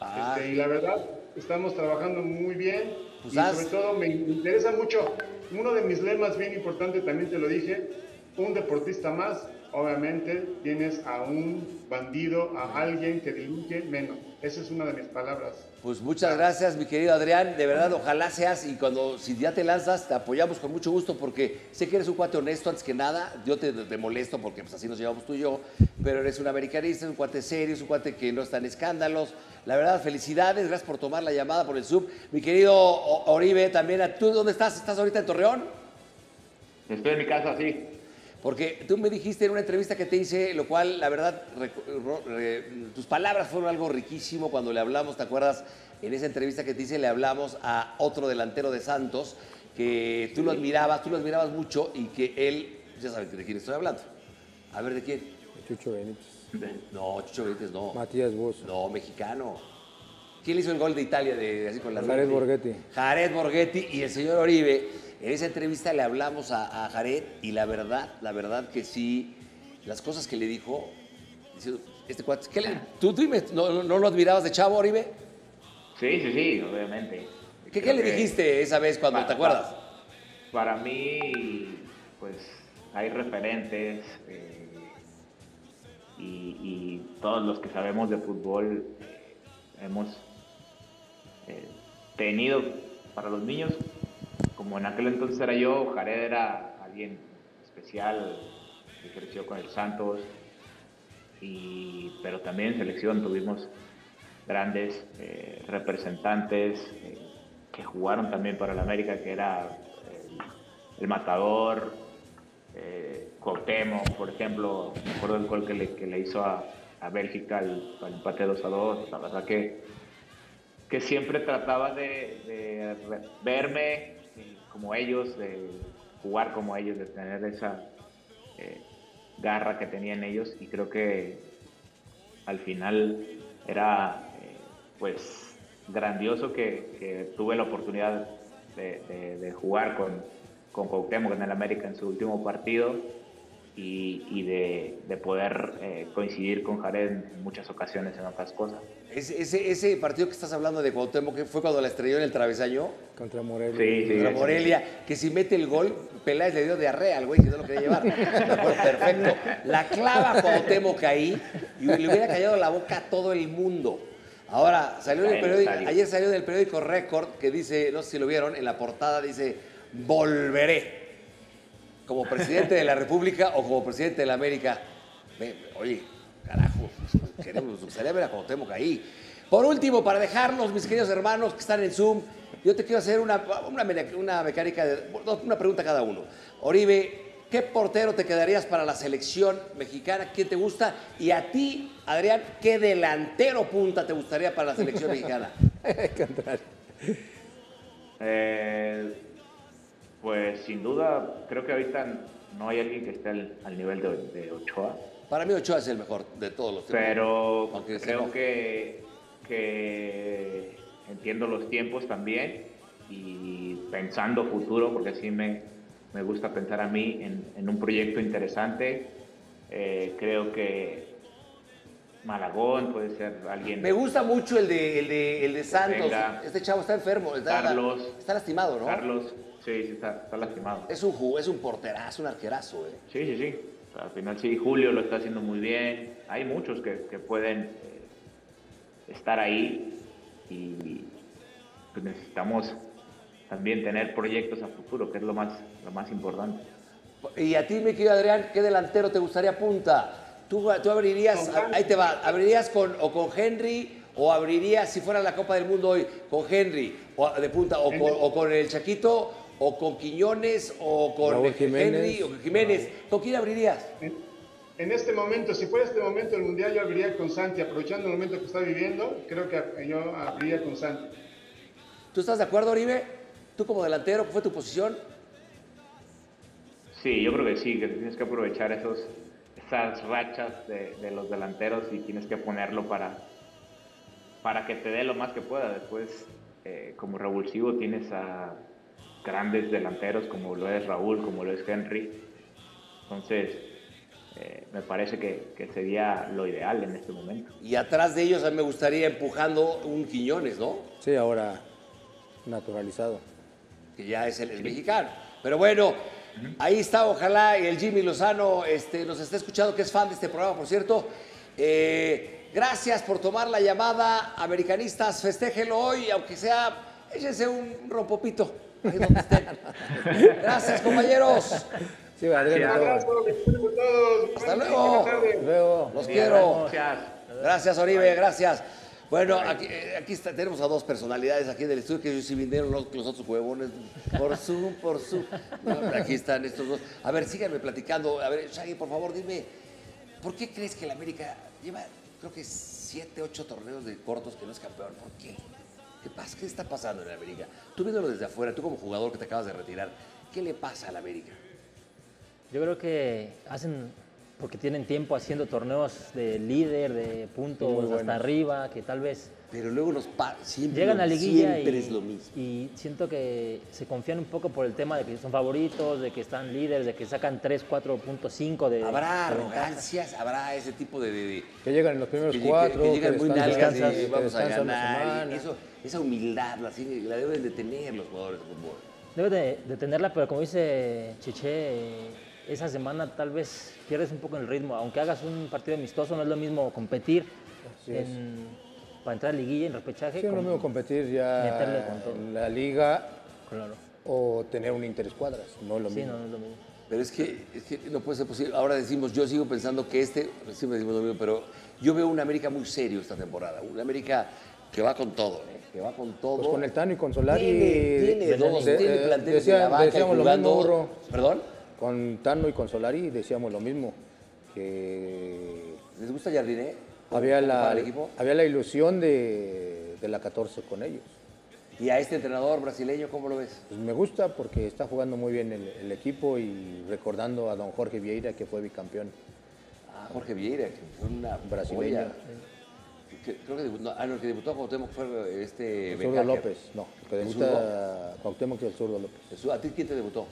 Ah. Este, y la verdad, estamos trabajando muy bien. Pues y sobre todo me interesa mucho, uno de mis lemas bien importante, también te lo dije, un deportista más, obviamente tienes a un bandido, a alguien que delinque menos. Esa es una de mis palabras. Pues muchas gracias, mi querido Adrián. De verdad, ojalá seas y cuando si ya te lanzas, te apoyamos con mucho gusto porque sé que eres un cuate honesto antes que nada. Yo te, te molesto porque pues, así nos llevamos tú y yo, pero eres un americanista, un cuate serio, es un cuate que no está en escándalos. La verdad, felicidades, gracias por tomar la llamada por el sub. Mi querido O- Oribe, también, ¿tú dónde estás? ¿Estás ahorita en Torreón? Estoy en mi casa, sí. Porque tú me dijiste en una entrevista que te hice, lo cual, la verdad, re- tus palabras fueron algo riquísimo cuando le hablamos, ¿te acuerdas? En esa entrevista que te hice le hablamos a otro delantero de Santos, que tú lo admirabas, tú lo admirabas mucho y que él, ya sabes de quién estoy hablando. A ver, ¿de quién? Chucho Benítez. No, Chucho Benítez no. Matías Bozo. No, mexicano. ¿Quién le hizo el gol de Italia de, así con la Jared? Borghetti. Jared Borghetti y el señor Oribe. En esa entrevista le hablamos a, a Jared y la verdad, la verdad que sí, las cosas que le dijo, diciendo, este cuate, ¿qué le- ¿tú, dime, ¿no, no lo admirabas de chavo, Oribe? Sí, sí, sí, obviamente. ¿Qué, le dijiste esa vez cuando te acuerdas? pa- Para mí, pues hay referentes eh, y, y todos los que sabemos de fútbol eh, hemos eh, tenido para los niños, como en aquel entonces era yo, Jared era alguien especial que creció con el Santos, y, pero también en selección tuvimos grandes eh, representantes eh, que jugaron también para el América, que era el, Matador, eh, por ejemplo, me acuerdo del gol que le, que le hizo a, a Bélgica al, al empate 2 a 2, la verdad que, que siempre trataba de, verme como ellos, de jugar como ellos, de tener esa eh, garra que tenían ellos y creo que al final era eh, pues grandioso que, tuve la oportunidad de jugar con, con Cuauhtémoc en el América en su último partido y, y de, de poder eh, coincidir con Jared en muchas ocasiones en otras cosas. Ese, ese, ese partido que estás hablando de Cuauhtémoc, que fue cuando la estrelló en el travesaño, Contra Morelia. Sí, sí, contra sí. Morelia, que si mete el gol, Peláez le dio diarrea al güey que no lo quería llevar. Perfecto. La clava Cuauhtémoc ahí y le hubiera callado la boca a todo el mundo. Ahora, salió en el periódico, ayer salió en el periódico Record que dice, no sé si lo vieron, en la portada dice, volveré como presidente de la República o como presidente de la América. Oye, carajo, queremos, nos gustaría ver a Cuauhtémoc ahí. Por último, para dejarlos, mis queridos hermanos que están en Zoom, yo te quiero hacer una, una, mecánica, de, una pregunta cada uno. Oribe, ¿qué portero te quedarías para la selección mexicana? ¿Quién te gusta? Y a ti, Adrián, ¿qué delantero punta te gustaría para la selección mexicana? (laughs) Contrario. Eh, pues sin duda, creo que ahorita no hay alguien que esté al, al nivel de, de Ochoa. Para mí Ochoa es el mejor de todos los tiempos. Pero Aunque creo sea- que, que entiendo los tiempos también y pensando futuro, porque así me, me gusta pensar a mí en, en un proyecto interesante. Eh, creo que Malagón puede ser alguien. Me gusta mucho el de, el de, el de Santos. Venga. Este chavo está enfermo. Está, Carlos. Está lastimado, ¿no? Carlos, sí, sí, está, está lastimado. Es un, ju- es un porterazo, un arquerazo, eh. Sí, sí, sí. Al final sí, Julio lo está haciendo muy bien. Hay muchos que, que pueden eh, estar ahí y pues, necesitamos también tener proyectos a futuro, que es lo más, lo más importante. Y a ti, mi querido Adrián, ¿qué delantero te gustaría punta? Tú, tú abrirías, ahí te va, abrirías con, o con Henry o abrirías, si fuera la Copa del Mundo hoy, con Henry o de punta o con, o con el Chaquito o con Quiñones o con Raúl Henry Jiménez. o con Jiménez. ¿Con quién abrirías? En, este momento, si fuera este momento el Mundial, yo abriría con Santi, aprovechando el momento que está viviendo, creo que yo abriría con Santi. ¿Tú estás de acuerdo, Oribe? ¿Tú como delantero, qué fue tu posición? Sí, yo creo que sí, que tienes que aprovechar esos, esas rachas de, de los delanteros y tienes que ponerlo para, para que te dé lo más que pueda. Después, eh, como revulsivo, tienes a grandes delanteros como lo es Raúl, como lo es Henry. Entonces, eh, me parece que, que sería lo ideal en este momento. Y atrás de ellos a mí me gustaría empujando un Quiñones, ¿no? Sí, ahora naturalizado. Que ya es el mexicano. Pero bueno, ahí está, ojalá el Jimmy Lozano este, nos esté escuchando, que es fan de este programa, por cierto. Eh, gracias por tomar la llamada, americanistas, festéjenlo hoy, aunque sea, échense un rompopito. Ahí donde estén. (laughs) Gracias, compañeros. Sí, Adrián, abrazo, a todos. Hasta luego. Luego. Los Bien, quiero. Gracias. Gracias, Oribe, gracias. Bueno, aquí, eh, aquí está- tenemos a dos personalidades aquí del estudio que ellos sí vinieron los, los otros huevones por Zoom, por Zoom. No, aquí están estos dos. A ver, síganme platicando. A ver, Shaggy, por favor, dime, ¿por qué crees que el América lleva, creo que siete, ocho torneos de cortos que no es campeón? ¿Por qué? ¿Qué pasa? ¿Qué está pasando en el América? Tú viéndolo desde afuera, tú como jugador que te acabas de retirar, ¿qué le pasa al América? Yo creo que hacen, porque tienen tiempo haciendo torneos de líder, de puntos hasta arriba, que tal vez Pero luego los siempre, llegan a liguilla siempre y, es lo mismo. y siento que se confían un poco por el tema de que son favoritos, de que están líderes, de que sacan 3, 4.5 de Habrá arrogancias, habrá ese tipo de- de- de, Que llegan en los primeros que, que- cuatro. que llegan muy descansan- nalgas que y vamos a ganar. eso, esa humildad la, deben de tener los jugadores de fútbol. Debe de, de tenerla, pero como dice Cheche, esa semana tal vez pierdes un poco el ritmo. Aunque hagas un partido amistoso, no es lo mismo competir Así es. en- para entrar a liguilla en repechaje. Sí, no es lo como mismo competir ya con en la liga Claro. o tener un interescuadras. No es lo Sí, mismo. no, no es lo mismo. Pero es que, es que no puede ser posible. Ahora decimos, yo sigo pensando que este, siempre decimos lo mismo, pero yo veo un América muy serio esta temporada. Un América que va con todo, ¿eh? que va con todo. Pues con el Tano y con Solari. Tiene, tiene de- dos, de- tiene eh, planteles decía- en la banca y decíamos lo mismo, Burro. ¿Perdón? Con Tano y con Solari decíamos lo mismo. Que ¿Les gusta Jardiné? Había ¿Cómo la, para el equipo? había la ilusión de, de la 14 con ellos. Y a este entrenador brasileño, ¿cómo lo ves? Pues me gusta porque está jugando muy bien el, el equipo y recordando a don Jorge Vieira que fue bicampeón. Ah, Jorge Vieira, que fue una. Que- creo que debutó, no, ah, no, el que debutó a Cuauhtémoc fue este El zurdo. López, no, el que ¿El debuta Cuauhtémoc y el zurdo López. ¿A ti quién te debutó?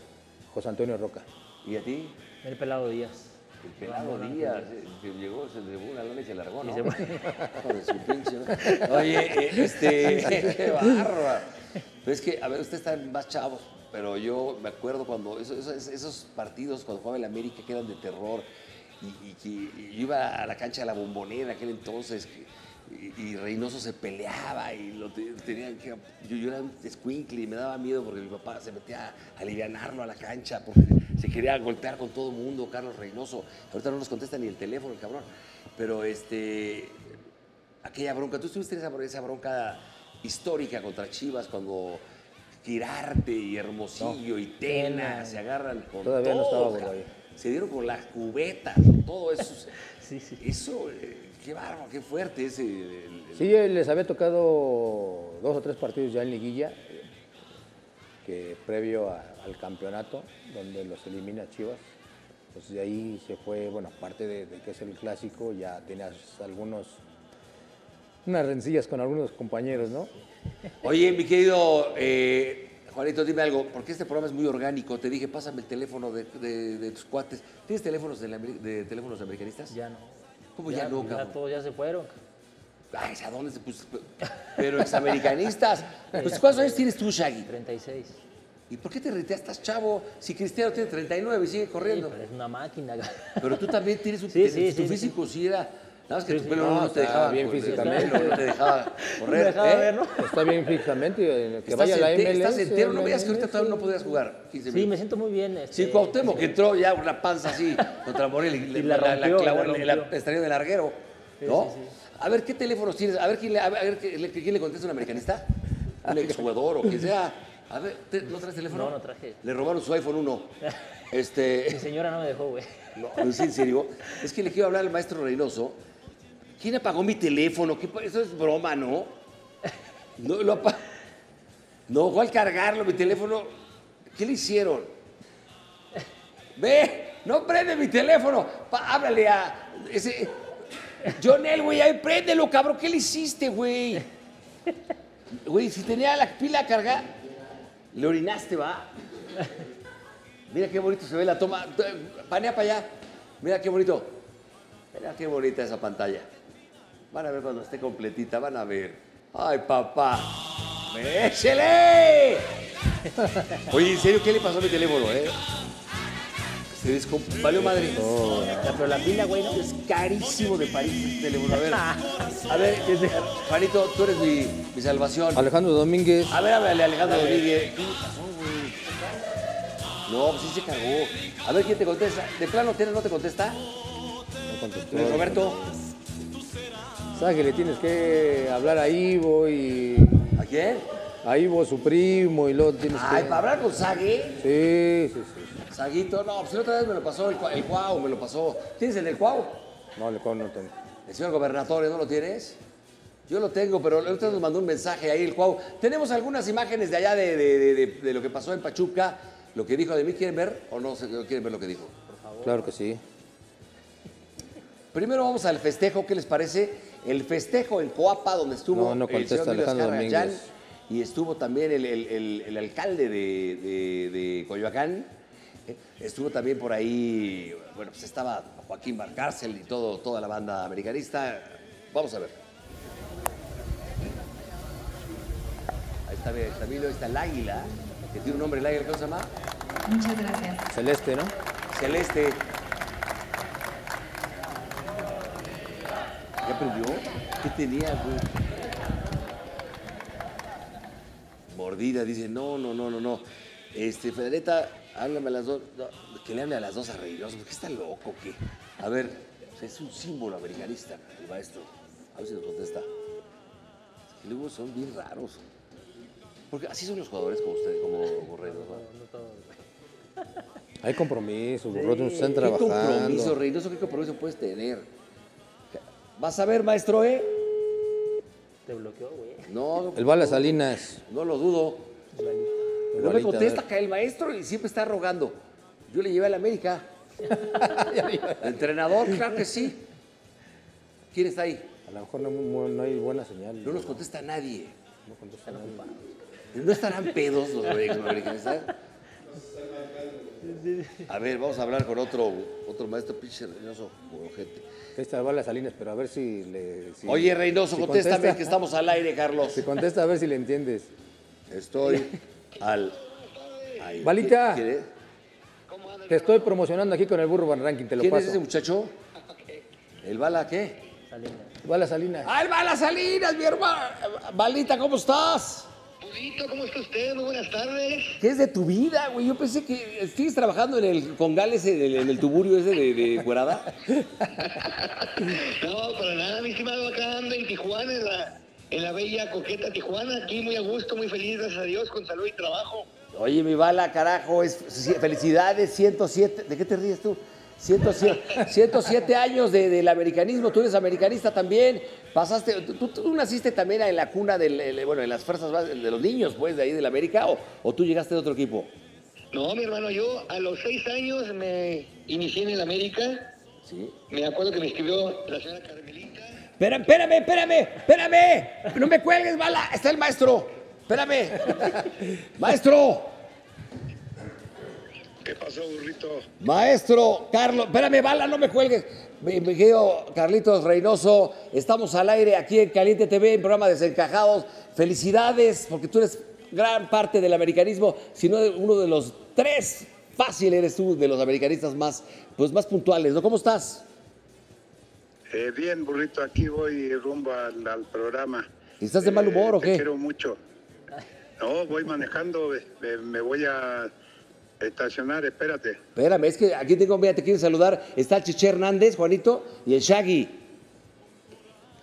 José Antonio Roca. ¿Y a ti? El pelado Díaz. El pelado Díaz, que llegó, se le llevó una lona y se largó, ¿no? Oye, este, qué bárbaro. Pero es que, a ver, ustedes están más chavos, pero yo me acuerdo cuando esos, esos, esos partidos, cuando jugaba el América, que eran de terror, y, que iba a la cancha de la bombonera en aquel entonces, que- y, y Reynoso se peleaba y lo te- tenían que. Yo, yo era un escuincle y me daba miedo porque mi papá se metía a alivianarlo a la cancha porque (laughs) se quería golpear con todo el mundo, Carlos Reynoso. Ahorita no nos contesta ni el teléfono, el cabrón. Pero este. Aquella bronca, tú estuviste en esa, esa bronca histórica contra Chivas cuando Quirarte y Hermosillo y Tena se agarran con Todavía no todo, estaba cabrón. ahí. Se dieron con las cubetas, todo eso. (laughs) Sí, sí. Eso, eh, qué bárbaro, qué fuerte ese. el- el- Sí, les había tocado dos o tres partidos ya en liguilla, que previo a- al campeonato, donde los elimina Chivas. Pues de ahí se fue, bueno, aparte de, de que es el clásico, ya tenías algunos, unas rencillas con algunos compañeros, ¿no? Oye, mi querido eh, Juanito, dime algo, porque este programa es muy orgánico. Te dije, pásame el teléfono de, de- de tus cuates. ¿Tienes teléfonos de, la de teléfonos americanistas? Ya no. ¿Cómo ya, no, Ya cabrón? todos ya se fueron. Ay, ¿a dónde se puso? Pero examericanistas. (laughs) Pues, ¿Cuántos años tienes tú, Shaggy? 36. ¿Y por qué te reteas? Estás chavo. Si Cristiano tiene 39 y sigue corriendo. Sí, pero es una máquina. Pero tú también tienes un Sí, sí, tu físico, sí era. Nada más que Sí, tu pelo No, te dejaba. bien correr, físicamente. No te dejaba (laughs) correr. dejaba ¿eh? ver, ¿no? Está bien físicamente, eh, que vaya la MLS. estás entero, no veas que ahorita todavía no podías jugar. 15 Sí, me siento muy bien. Este, Sí, Cuauhtémoc, que entró ya una panza así contra Morelia y, le- la rompió, la del larguero. ¿no? sí, sí. A ver, ¿qué teléfonos tienes? A ver, ¿quién le, a ver, a ver, ¿quién le- quién le contesta un americanista? (laughs) Un exjugador o quien sea. A ver, ¿te- ¿no traes teléfono? No, no traje. Le robaron su iPhone 1. (laughs) Mi Este, señora no me dejó, güey. no, ¿es en serio? Es que le quiero hablar al maestro Reynoso. ¿Quién apagó mi teléfono? ¿Qué pa- Eso es broma, ¿no? No, No, fue al cargarlo, mi teléfono. ¿Qué le hicieron? Ve, no prende mi teléfono. Pa- háblale a ese. Jonel, güey, ahí préndelo, cabrón. ¿Qué le hiciste, güey? Güey, si tenía la pila cargada, le orinaste, va. Mira qué bonito se ve la toma. Panea para allá. Mira qué bonito. Mira qué bonita esa pantalla. Van a ver cuando esté completita, van a ver. ¡Ay, papá! ¡Échele! Oye, ¿en serio qué le pasó a mi teléfono, eh? Se descom- valió madre. Ya, Pero la pila, güey, no, es carísimo de París este teléfono. A ver, (laughs) a ver, Juanito, tú eres mi, mi salvación. Alejandro Domínguez. A ver, háblale Alejandro Domínguez. ¿Qué le pasó, güey? No, pues sí se cagó. A ver, ¿quién te contesta? ¿De plano tienes no te contesta? No contestó. Luis Roberto. ¿Sabes que le tienes que hablar a Ivo y. ¿A quién? A Ivo, su primo, y luego tienes Ay, que. para hablar con Sague. Sí, sí, sí. Saguito, no, pues otra vez me lo pasó el, el Cuau, me lo pasó. ¿Tienes el del Cuau? No, le no tengo. El señor gobernador, ¿no lo tienes? Yo lo tengo, pero el otro nos mandó un mensaje ahí, el Cuau. Tenemos algunas imágenes de allá de, de- de- de- de lo que pasó en Pachuca, lo que dijo de mí. ¿Quieren ver o no quieren ver lo que dijo? Claro que sí. Primero vamos al festejo, ¿qué les parece? El festejo en Coapa, donde estuvo No, no el contesta señor Alejandro Domínguez. Gallán, y estuvo también el, el- el- el alcalde de, de- de Coyoacán. Estuvo también por ahí, bueno, pues estaba Joaquín Barcárcel y todo, toda la banda americanista. Vamos a ver. Ahí está, mira, está está el águila, que tiene un nombre, el águila, ¿cómo se llama? Muchas gracias. Celeste, ¿no? Celeste. ¿Ya aprendió? ¿Qué tenía, güey? Mordida, dice, no, no, no, no, no. Este, Federeta, háblame a las dos. no, que le hable a las dos a Reynoso, porque está loco, ¿qué? A ver, es un símbolo americanista, el maestro. A ver si nos contesta. Es que luego son bien raros. Porque así son los jugadores como ustedes, como Borrego, ¿no? Hay compromiso, Burrote, no están ¿Qué compromiso, trabajando. Reynoso? ¿Qué compromiso puedes tener? Vas a ver, maestro, ¿eh? Te bloqueó, güey. No, El Bala Salinas. no lo dudo. No me contesta a ver. acá el maestro y siempre está rogando. Yo le llevé a la América. (laughs) (laughs) ¿Entrenador? Claro que sí. ¿Quién está ahí? A lo mejor no, mu- no hay buena señal. No nos contesta nadie. No contesta nadie. ¿No estarán pedos los americanistas? (laughs) A ver, vamos a hablar con otro, otro maestro pinche Reynoso, ojete. Ahí está el Bala Salinas, pero a ver si le. si- Oye, Reynoso, si contéstame contesta. que estamos al aire, Carlos. Si contesta, a ver si le entiendes. Estoy (laughs) al. ¿Quién, quién es? Te estoy promocionando aquí con el Burro Van Ranking, te lo ¿Quién es paso. ese muchacho? ¿El Bala qué? Bala Salinas. ¡Ah, el Bala Salinas, mi hermano! Balita, ¿cómo estás? ¿Cómo está usted? Muy buenas tardes. ¿Qué es de tu vida, güey? Yo pensé que sigues trabajando en el congal ese, en el tuburio ese de, de Guarada. (laughs) No, para nada, mi estimado, acá ando en Tijuana, en la, en la bella, coqueta Tijuana, aquí muy a gusto, muy feliz, gracias a Dios, con salud y trabajo. Oye, mi Bala, carajo, es, felicidades, 107. ¿De qué te ríes tú? 107, 107 años de- del americanismo, tú eres americanista también. Pasaste, tú, naciste también en la cuna del, el- bueno, en las fuerzas de los niños, pues, de ahí del América, o, o tú llegaste de otro equipo. No, mi hermano, yo a los seis años me inicié en el América. Sí. Me acuerdo que me escribió la señora Carmelita. Espera, espérame, espérame, espérame. No me cuelgues, Bala. Está el maestro. Espérame. (laughs) Maestro. ¿Qué pasó, burrito? Maestro, Carlos, espérame, Bala, no me cuelgues. Mi, mi querido Carlitos Reynoso, estamos al aire aquí en Caliente TV, en programa Desencajados. Felicidades, porque tú eres gran parte del americanismo, si no uno de los tres, fácil eres tú, de los americanistas más, pues más puntuales, ¿no? ¿Cómo estás? Eh, bien, burrito, aquí voy rumbo al, al programa. ¿Estás de mal humor o Te qué? quiero mucho. No, voy manejando, eh, me, me voy a estacionar, espérate. Espérame, es que aquí tengo, mira, te quieren saludar. Está el Chiché Hernández, Juanito, y el Shaggy.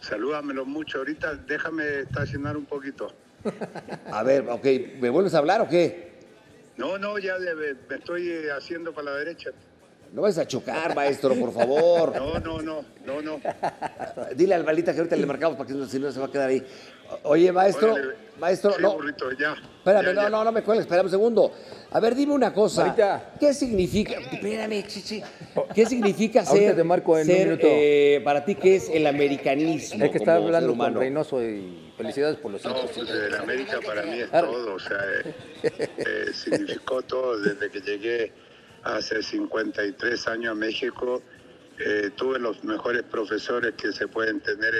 Salúdamelo mucho. Ahorita déjame estacionar un poquito. (laughs) A ver, ok, ¿me vuelves a hablar o qué? No, no, ya me estoy eh, haciendo para la derecha. No vayas a chocar, maestro, por favor. (laughs) No, no, no, no, no. Dile al balita que ahorita le marcamos para que no, si no se va a quedar ahí. Oye, maestro, Órale. maestro, Sí, no. burrito, ya. Espérame, Ya, no, ya. no, no me cuelgues, espérame un segundo. A ver, dime una cosa. ¿Qué significa? Espérame, chichi. ¿Qué significa Ahorita ser, te marco en un ser, eh, para ti qué es el americanismo? Es que ser hablando con humano? Reynoso y felicidades por los No, pues el América para mí es todo, o sea, eh, eh, significó todo desde que llegué hace 53 años a México. Eh, tuve los mejores profesores que se pueden tener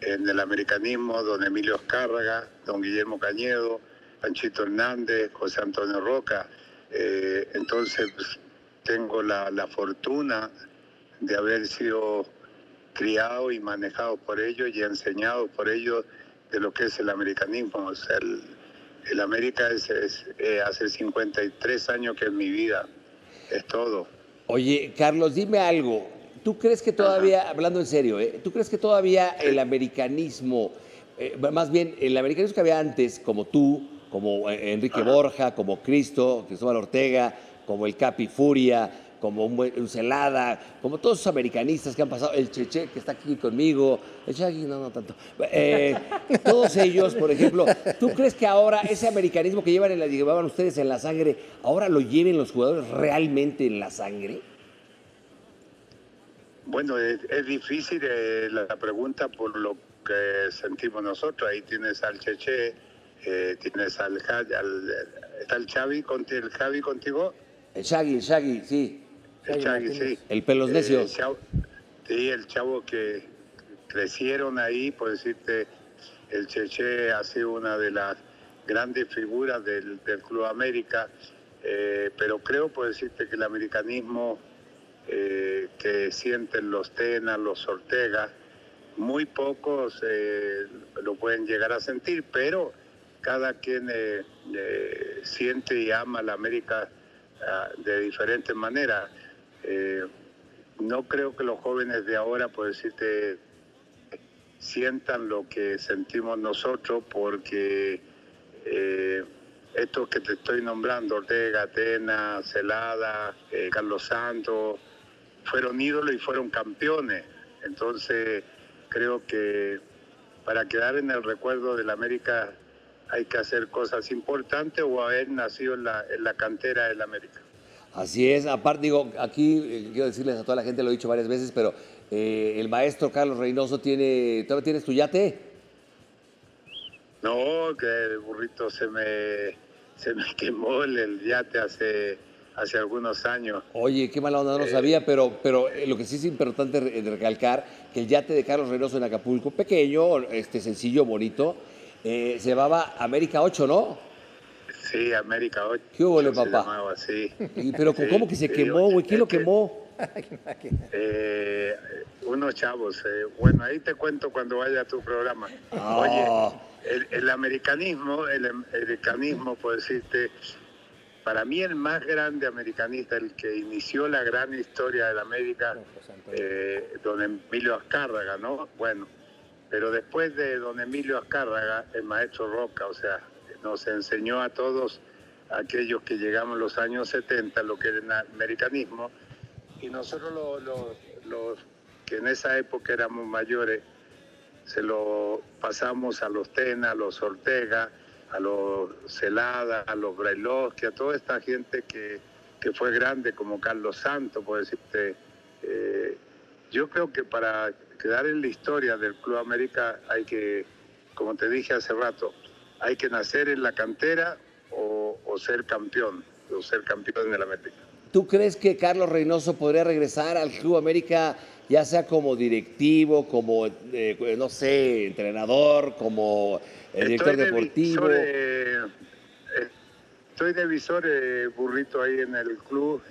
en, el americanismo, don Emilio Escárraga, don Guillermo Cañedo, Panchito Hernández, José Antonio Roca. Eh, entonces pues, tengo la, fortuna de haber sido criado y manejado por ellos y enseñado por ellos de lo que es el americanismo. O sea, el, el América es, es, eh, hace 53 años que es mi vida, es todo. Oye, Carlos, dime algo. ¿Tú crees que todavía, hablando en serio, ¿eh? ¿tú crees que todavía el americanismo, eh, más bien el americanismo que había antes, como tú, como eh, Enrique Borja, como Cristo, Cristóbal Ortega, como el Capi Furia, como un, buen- un Celada, como todos esos americanistas que han pasado, el Cheche que está aquí conmigo, el Shaggy, no, no tanto. Eh, (laughs) todos ellos, por ejemplo, ¿tú crees que ahora ese americanismo que llevan, en la, llevaban ustedes en la sangre, ahora lo lleven los jugadores realmente en la sangre? Bueno, es, es difícil eh, la la pregunta por lo que sentimos nosotros. Ahí tienes al Cheche, eh, tienes al, al- ¿Está el Xavi, conti- el Javi contigo? El Shaggy, el Shaggy, sí. El Xavi, sí. El pelos Eh, necios. el chavo- sí, el chavo que crecieron ahí, por decirte, el Cheche ha sido una de las grandes figuras del, del Club América, eh, pero creo, por decirte, que el americanismo eh, que sienten los Tenas, los Ortega, muy pocos eh, lo pueden llegar a sentir, pero cada quien eh, eh, siente y ama la América ah, de diferentes maneras. Eh, no creo que los jóvenes de ahora, por decirte, sientan lo que sentimos nosotros porque eh, estos que te estoy nombrando, Ortega, Atena, Celada, eh, Carlos Santos, fueron ídolos y fueron campeones. Entonces creo que para quedar en el recuerdo de la América hay que hacer cosas importantes o haber nacido en la, en la cantera del América. Así es, aparte digo, aquí eh, quiero decirles a toda la gente, lo he dicho varias veces, pero eh, el maestro Carlos Reynoso tiene, ¿todavía tienes tu yate? No, que el burrito se me, se me (laughs) quemó el, el yate hace, hace algunos años. Oye, qué mala onda, no lo Eh. sabía, pero, pero eh, lo que sí es importante re- recalcar, que el yate de Carlos Reynoso en Acapulco, pequeño, este sencillo, bonito, se llamaba América 8, ¿no? Sí, América 8. ¿Qué hubo, se papá? llamaba así. Y- pero Sí, ¿cómo que se sí, quemó, güey? ¿Quién lo quemó? (laughs) Eh, unos chavos. eh, bueno, ahí te cuento cuando vaya a tu programa. Ah. Oye, el, el americanismo, el am- americanismo, por decirte, para mí el más grande americanista, el que inició la gran historia de la América, eh, don Emilio Azcárraga, ¿no? Bueno, pero después de don Emilio Azcárraga, el maestro Roca, o sea, nos enseñó a todos aquellos que llegamos los años 70, lo que era el americanismo, y nosotros lo- lo- los que en esa época éramos mayores, se lo pasamos a los Tena, a los Ortega, a los Celada, a los Brailovsky, a toda esta gente que, que fue grande, como Carlos Santos, por decirte. Eh, yo creo que para quedar en la historia del Club América hay que, como te dije hace rato, hay que nacer en la cantera o, o ser campeón, o ser campeón en el América. ¿Tú crees que Carlos Reynoso podría regresar al Club América, ya sea como directivo, como, eh, no sé, entrenador, como eh, director Estoy de deportivo? visor, eh, eh, estoy de visor burrito ahí en el club.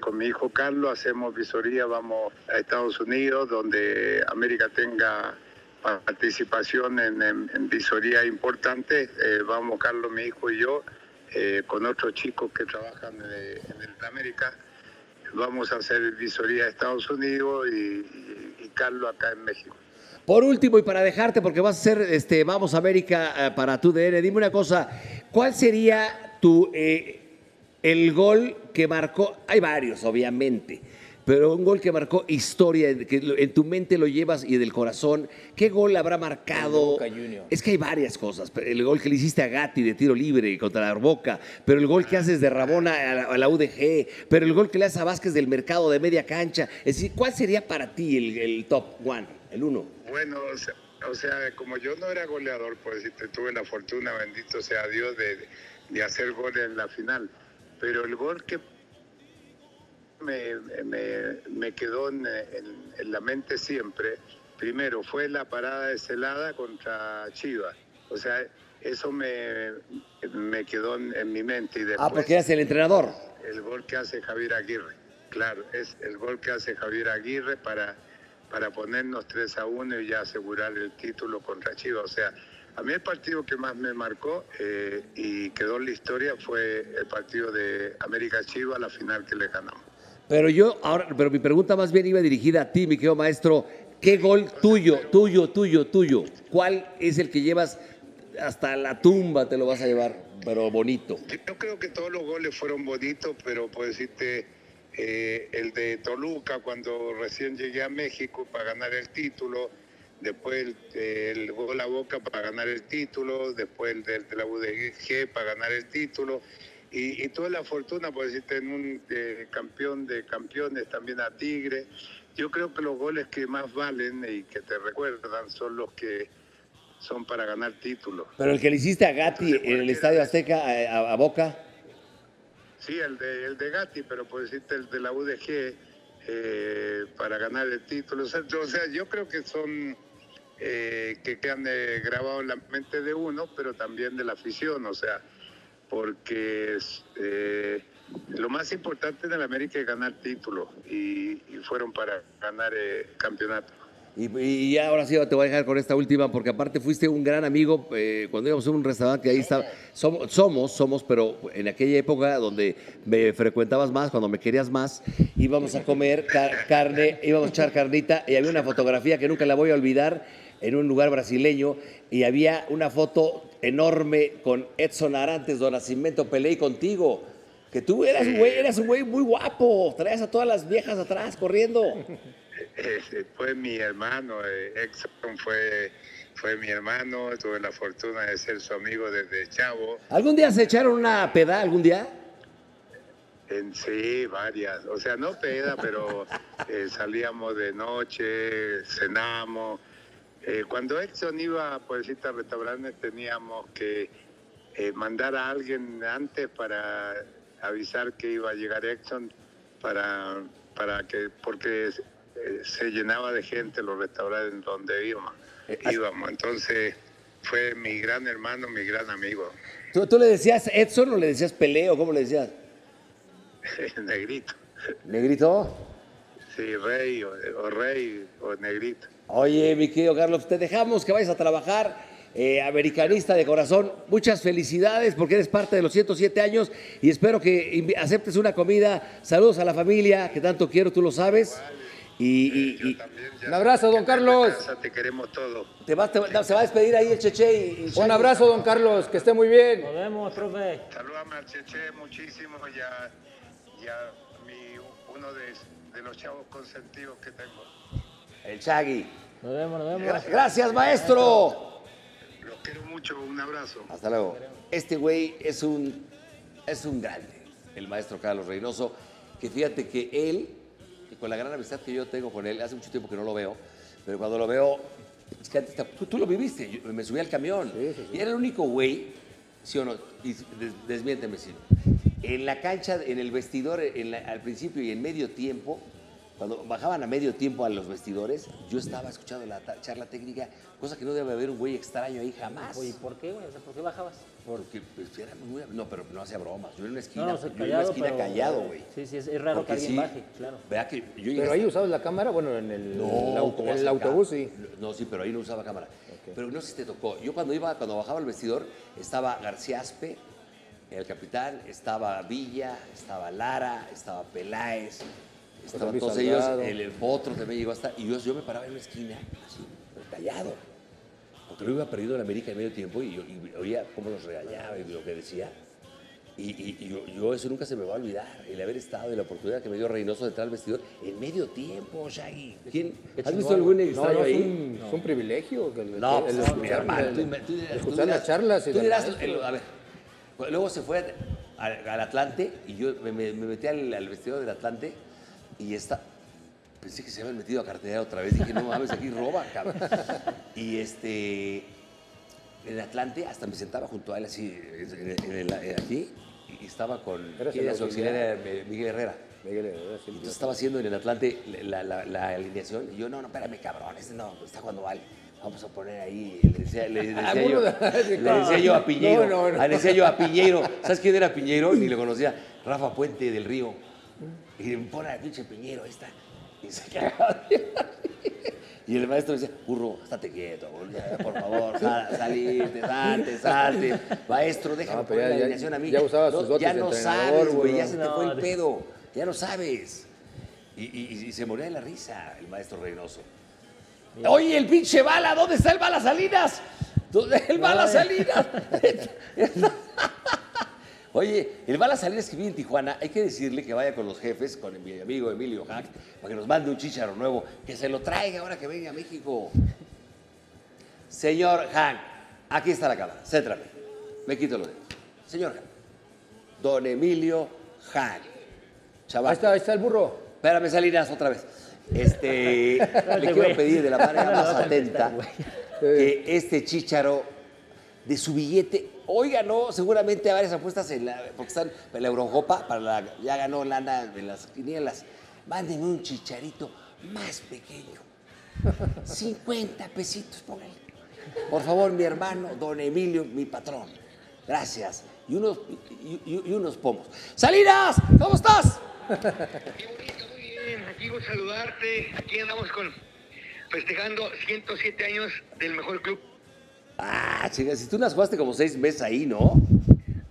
con mi hijo Carlos hacemos visoría, vamos a Estados Unidos, donde América tenga participación en, visoría importante. Eh, vamos Carlos, mi hijo y yo, eh, con otros chicos que trabajan en América. Vamos a hacer visoría a Estados Unidos y, Carlos acá en México. Por último, y para dejarte, porque vas a ser este, Vamos América eh, para tu DN, dime una cosa, ¿cuál sería tu eh, el gol que marcó? Hay varios, obviamente, pero un gol que marcó historia, que lo- en tu mente lo llevas y del corazón. ¿Qué gol habrá marcado? Es que hay varias cosas. El gol que le hiciste a Gatti de tiro libre contra la Boca, pero el gol que haces de Rabona a la, a la UDG, pero el gol que le haces a Vázquez del mercado de media cancha. Es decir, ¿cuál sería para ti el, el top one, el uno? Bueno, o sea, o sea, como yo no era goleador, pues decirte, tuve la fortuna, bendito sea Dios, de, de hacer goles en la final. Pero el gol que me, me- me quedó en, en- en la mente siempre, primero fue la parada de Celada contra Chivas. O sea, eso me, me quedó en, en mi mente. Y después, Ah, porque eras el entrenador. el gol que hace Javier Aguirre. Claro, es el gol que hace Javier Aguirre para, para ponernos 3 a 1 y ya asegurar el título contra Chivas. O sea, a mí el partido que más me marcó eh, y quedó en la historia fue el partido de América Chivas, la final que le ganamos. Pero yo, ahora, pero mi pregunta más bien iba dirigida a ti, mi querido maestro. ¿Qué gol tuyo, tuyo, tuyo, tuyo? ¿Cuál es el que llevas hasta la tumba? Te lo vas a llevar, pero bonito. Yo creo que todos los goles fueron bonitos, pero puedo decirte eh, el de Toluca cuando recién llegué a México para ganar el título, después el, el gol a Boca para ganar el título, después el de, de la UDG para ganar el título. Y, y tuve la fortuna, por decirte, en un eh, campeón de campeones también a Tigre. Yo creo que los goles que más valen y que te recuerdan son los que son para ganar títulos. Pero el que le hiciste a Gatti en el Estadio Azteca, a, a- a Boca, Sí, el de, el de Gatti, pero por decirte el de la UDG eh, para ganar el título. O sea, yo, o sea, yo creo que son eh, que quedan eh, grabados en la mente de uno, pero también de la afición. O sea, porque eh, lo más importante en el América es ganar títulos y, fueron para ganar eh, campeonato. Y, y ahora sí te voy a dejar con esta última, porque aparte fuiste un gran amigo eh, cuando íbamos a un restaurante ahí estaba. Somos, somos, pero en aquella época donde me frecuentabas más, cuando me querías más, íbamos a comer car- carne, íbamos a echar carnita y había una fotografía que nunca la voy a olvidar en un lugar brasileño y había una foto enorme con Edson Arantes, Don Nacimiento, peleé contigo. Que tú eras un güey, eras un güey muy guapo, traías a todas las viejas atrás corriendo. Eh, fue mi hermano, eh, Exxon fue, fue mi hermano, tuve la fortuna de ser su amigo desde chavo. ¿Algún día se echaron una peda? ¿Algún día? En, sí, varias. O sea, no peda, pero eh, salíamos de noche, cenamos. Eh, cuando Exxon iba a restaurantes, teníamos que eh, mandar a alguien antes para avisar que iba a llegar Exxon, para, para que, porque eh, se llenaba de gente los restaurantes donde íbamos. íbamos. Entonces, fue mi gran hermano, mi gran amigo, ¿Tú, tú le decías Edson o le decías Peleo? ¿Cómo le decías? (laughs) negrito. ¿Negrito? Sí, rey o, o rey o negrito. Oye, mi querido Carlos, te dejamos que vayas a trabajar. eh, americanista de corazón, muchas felicidades porque eres parte de los 107 años y espero que aceptes una comida. Saludos a la familia, que tanto quiero, tú lo sabes. Y, y- y- Un abrazo, don Carlos. Te queremos todos. te vas- te va- se va a despedir ahí el Cheche. Y, y Un abrazo, don Carlos, que esté muy bien. Nos vemos, profe. Saludame al Cheche muchísimo y a, y a mi- uno de, de los chavos consentidos que tengo. El Chagui. Nos vemos, nos vemos. Gra- Gracias, maestro. Los quiero mucho, un abrazo. Hasta luego. Este güey es un, es un grande, el maestro Carlos Reynoso, que fíjate que él, y con la gran amistad que yo tengo con él, hace mucho tiempo que no lo veo, pero cuando lo veo, es que antes te- tú, tú lo viviste, yo me subí al camión, y era el único güey, sí o no, y des- desmiénteme si no, en la cancha, en el vestidor, en la- al principio y en medio tiempo, cuando bajaban a medio tiempo a los vestidores, yo estaba escuchando la charla técnica, cosa que no debe haber un güey extraño ahí jamás. Oye, ¿por qué, güey? O sea, ¿por qué bajabas? Porque pues, era muy... No, pero no hacía bromas. Yo en una esquina, No, no, o sea, yo en una callado, esquina pero- callado, güey. Sí, sí, es- es raro que Porque alguien baje, claro. Vea que yo llegué Pero ahí usabas la cámara, bueno, en el, No, el autobús, sí. No, sí, pero ahí no usaba cámara. Pero no sé si te tocó. Yo cuando iba, cuando bajaba el vestidor, estaba García Aspe, el capitán, estaba Villa, estaba Lara, estaba Peláez, estaban todos ellos, el, el potro también llegó hasta, y yo, yo me paraba en una esquina, así, callado. Porque lo iba perdiendo en América en medio tiempo y, yo, y oía cómo los regañaba y lo que decía. Y, y- y yo, yo eso nunca se me va a olvidar, el haber estado y la oportunidad que me dio Reynoso de entrar al vestidor en medio tiempo, Shaggy. ¿Has visto algún extraño no, no, ahí? Es un, es un privilegio. que el- No, el- pues, el mi hermano. el- Tú, tú dirás- tú escuchar las charlas. tú dirás, a ver, luego se fue al, al Atlante y yo me, me- me metí al, al vestidor del Atlante y está. Pensé que se habían metido a cartera otra vez. Dije, no mames, aquí roban, cabrón. Y este. En el Atlante, hasta me sentaba junto a él así, en aquí. y estaba con Eras ¿quién el era su auxiliar. Era, Miguel Herrera. Entonces estaba haciendo en el Atlante la, la- la alineación y yo, no, no, espérame, cabrón, este no, está jugando mal. Vamos a poner ahí, le decía, le (laughs) decía yo, le decía yo a Piñeiro, (laughs) No, no, no. le decía yo a Piñeiro, (laughs) ¿sabes quién era Piñeiro? Ni lo conocía, Rafa Puente del Río. Y me pone al pinche Piñeiro, ahí está. Y se cagaba. Y el maestro decía, burro, estate quieto, por favor, sal, salite, salte, salte. Maestro, déjame No, poner ya- la alineación a mí. ya usaba sus dotes Ya no sabes, güey, ya se te fue el pedo, ya no sabes. Y, y- y se moría de la risa el maestro Reynoso. Oye, el pinche bala, ¿dónde está el bala Salinas? ¿Dónde el bala. Salinas? (laughs) Oye, el bala Salinas que vive en Tijuana, hay que decirle que vaya con los jefes, con mi amigo Emilio Hack, para que nos mande un chícharo nuevo, que se lo traiga ahora que venga a México. Señor Hank, aquí está la cámara, céntrame. Me quito lo de. Señor Hank, don Emilio Hank. Chaval. Ahí está, ahí está el burro. Espérame, Salinas, otra vez. Este, le quiero pedir de la manera más atenta que este chícharo de su billete, hoy ganó seguramente varias apuestas en la, porque están en la Eurocopa, para la, ya ganó lana de las quinielas. Mándenme un chicharito más pequeño. 50 pesitos, póngale. Por favor, mi hermano, don Emilio, mi patrón. Gracias. Y unos, y, y- y unos pomos. ¡Salinas! ¿Cómo estás? Aquí gusto saludarte. Aquí andamos con festejando 107 años del mejor club. Ah, chica, si tú las jugaste como seis meses ahí, ¿no?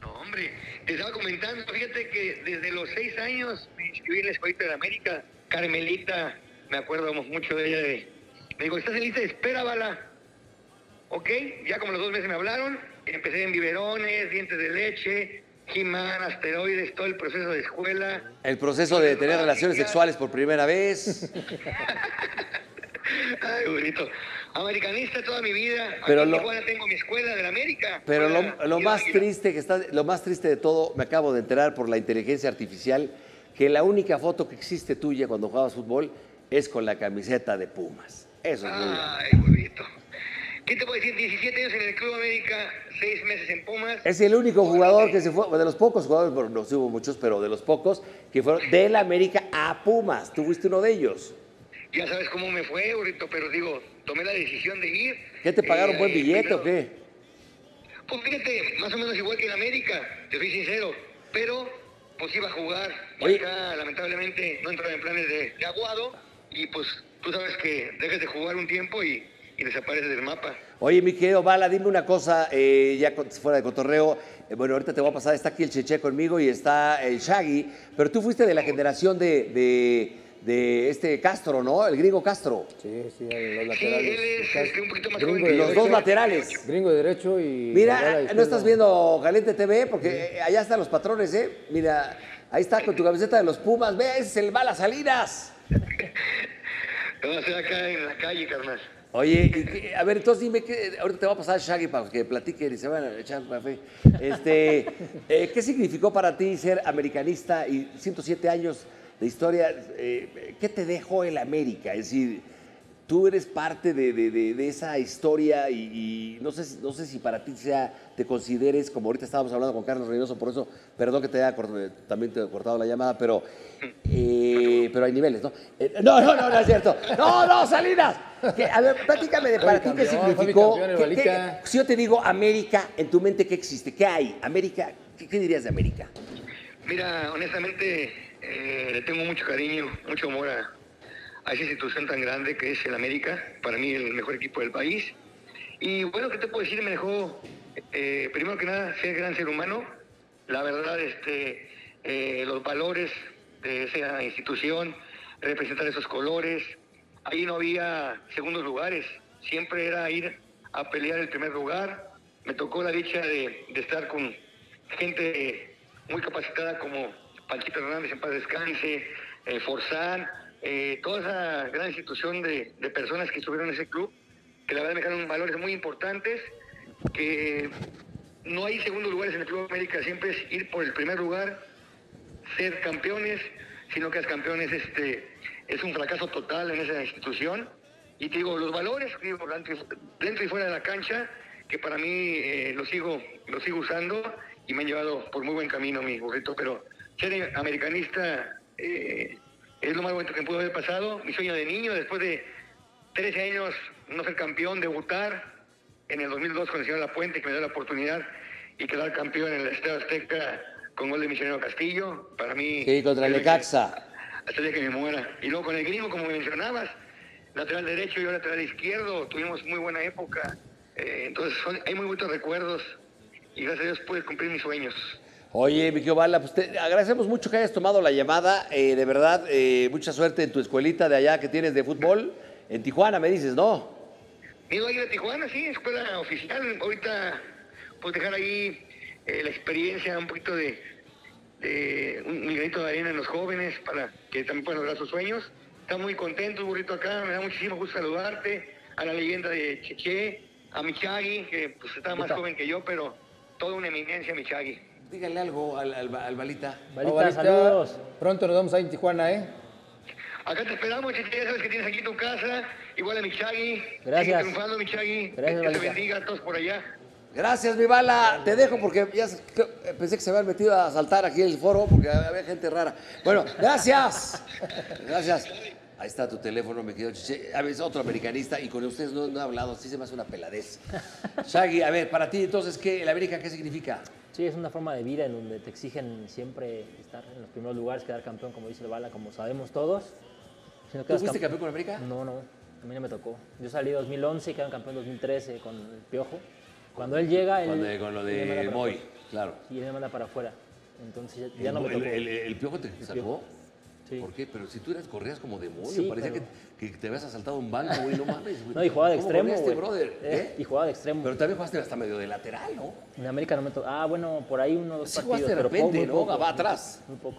No, hombre, te estaba comentando, fíjate que desde los seis años me inscribí en la Escuelita de América. Carmelita, me acuerdo mucho de ella. De, me dijo, ¿estás en lista espera, bala? Ok, ya como los dos meses me hablaron, empecé en biberones, dientes de leche, He-Man, asteroides, todo el proceso de escuela. El proceso de tener relaciones sexuales por primera vez. (laughs) Ay, bonito. Americanista toda mi vida. Pero Aquí lo- en Tijuana tengo mi escuela de la América. Pero lo, lo más triste que está, lo más triste de todo, me acabo de enterar por la inteligencia artificial, que la única foto que existe tuya cuando jugabas fútbol es con la camiseta de Pumas. Eso es muy. Ay, bonito. ¿Qué te puedo decir? 17 años en el Club América, 6 meses en Pumas. Es el único jugador que se fue, de los pocos jugadores, bueno, no sí hubo muchos, pero de los pocos que fueron de la América a Pumas. Tú fuiste uno de ellos. Ya sabes cómo me fue, burrito, pero digo, tomé la decisión de ir. ¿Qué te pagaron? Eh, ¿Buen billete primero- o qué? Pues fíjate, más o menos igual que en América, te soy sincero. Pero, pues iba a jugar. Y acá, lamentablemente, no entraba en planes de, de aguado. Y pues, tú sabes que dejas de jugar un tiempo y, y desapareces del mapa. Oye, mi querido Bala, dime una cosa, eh, ya fuera de cotorreo. Eh, bueno, ahorita te voy a pasar, está aquí el Cheche conmigo y está el Shaggy, pero tú fuiste de la generación de, de, de este Castro, ¿no? El gringo Castro. Sí, sí, los Sí, laterales. él es este, un poquito más Gringo de. Los dos laterales. Gringo de derecho y. Mira, ¿no estás viendo Caliente TV? Porque eh, allá están los patrones, ¿eh? Mira, ahí está con tu camiseta de los Pumas. Ve, ese es el Bala Salinas. (laughs) Lo va a hacer acá en la calle, carnal. Oye, a ver, entonces dime, ¿qué, ahorita te voy a pasar Shaggy para que platiquen y se van a echar un café. Este, eh, ¿Qué significó para ti ser americanista y 107 años de historia? eh, ¿Qué te dejó el América? Es decir, tú eres parte de, de- de- de esa historia y, y no, sé, si- no sé si para ti sea, te consideres, como ahorita estábamos hablando con Carlos Reynoso, por eso, perdón que te haya cort- también te he cortado la llamada, pero, eh, pero hay niveles, ¿no? Eh, no, no, no, no es cierto. No, no, Salinas. Que, a ver, platícame de para ti qué significó. campeón el qué- Balita. qué- si yo te digo América, en tu mente, ¿qué existe? ¿Qué hay? América, ¿qué, qué dirías de América? Mira, honestamente, eh, le tengo mucho cariño, mucho amor a, a esa institución tan grande que es el América, para mí el mejor equipo del país. Y bueno, ¿qué te puedo decir? Me dejó, eh, primero que nada, ser gran ser humano. La verdad, este, eh, los valores de esa institución, representar esos colores. Ahí no había segundos lugares, siempre era ir a pelear el primer lugar. Me tocó la dicha de, estar con gente muy capacitada como Panchito Hernández en paz descanse, eh, Forzán, eh, toda esa gran institución de, personas que estuvieron en ese club, que la verdad me dejaron valores muy importantes, que no hay segundos lugares en el Club América, siempre es ir por el primer lugar, ser campeones, sino que las campeones este, es un fracaso total en esa institución. Y te digo, los valores, digo, dentro y fuera de la cancha, que para mí eh, los sigo, los sigo usando y me han llevado por muy buen camino, mi burrito, pero ser americanista eh, es lo más bonito que me pudo haber pasado. Mi sueño de niño, después de 13 años no ser campeón, debutar en el 2002 con el señor La Puente, que me dio la oportunidad y quedar campeón en el Estadio Azteca con gol de Misionero Castillo. Para mí. Sí, contra el Necaxa. Hasta el día que me muera. Y luego con el gringo, como mencionabas, lateral derecho y yo lateral izquierdo, tuvimos muy buena época. Eh, entonces, son- hay muy buenos recuerdos y gracias a Dios pude cumplir mis sueños. Oye, querido Bala, pues te agradecemos mucho que hayas tomado la llamada. eh, de verdad, eh, mucha suerte en tu escuelita de allá que tienes de fútbol. En Tijuana, me dices, ¿no? Me iba a ir a Tijuana, sí, escuela oficial. Ahorita, pues dejar ahí eh, la experiencia, un poquito de, de un, un granito de arena en los jóvenes para que también puedan lograr sus sueños. Está muy contento, burrito, acá. Me da muchísimo gusto saludarte. A la leyenda de Cheche, a Michagi, que pues está más joven que yo, pero toda una eminencia, Michagi. Dígale algo al, al- al Balita. Oh, Balita, Pronto nos vemos ahí en Tijuana, ¿eh? Acá te esperamos, Cheche, ya sabes que tienes aquí tu casa. Igual a Michagi. Gracias. Sigue triunfando, Michagi. Gracias, que te bendiga a todos por allá. Gracias, mi Bala. Te dejo porque ya eh, pensé que se habían metido a saltar aquí el foro porque había gente rara. Bueno, gracias. Gracias. Ahí está tu teléfono, me quedo chiche. A ver, es otro americanista y con ustedes no, no he hablado, sí se me hace una peladez. Shaggy, a ver, para ti entonces, ¿qué, ¿el América qué significa? Sí, es una forma de vida en donde te exigen siempre estar en los primeros lugares, quedar campeón, como dice el Bala, como sabemos todos. Si no ¿Tú fuiste campe- campeón con América? No, no, a mí no me tocó. Yo salí en 2011 y quedé campeón en 2013 con el Piojo. Cuando él llega, él, Con, lo de Moy, claro. Sí, él me manda para afuera. Entonces ya, el, no me tocó. el- el piojo te salvó? Sí. ¿Por qué? Pero si tú eras, corrías como demonio, Sí, parecía pero- que, que te habías asaltado un banco, güey, no mames. güey. (laughs) No, y jugaba de ¿Cómo extremo, este brother? Eh, ¿Eh? Y jugaba de extremo. Pero también jugaste hasta medio de lateral, ¿no? En América no me tocó. Ah, bueno, por ahí uno dos Sí partidos. jugaste de pero repente, muy ¿no? poco, Va atrás. Muy poco.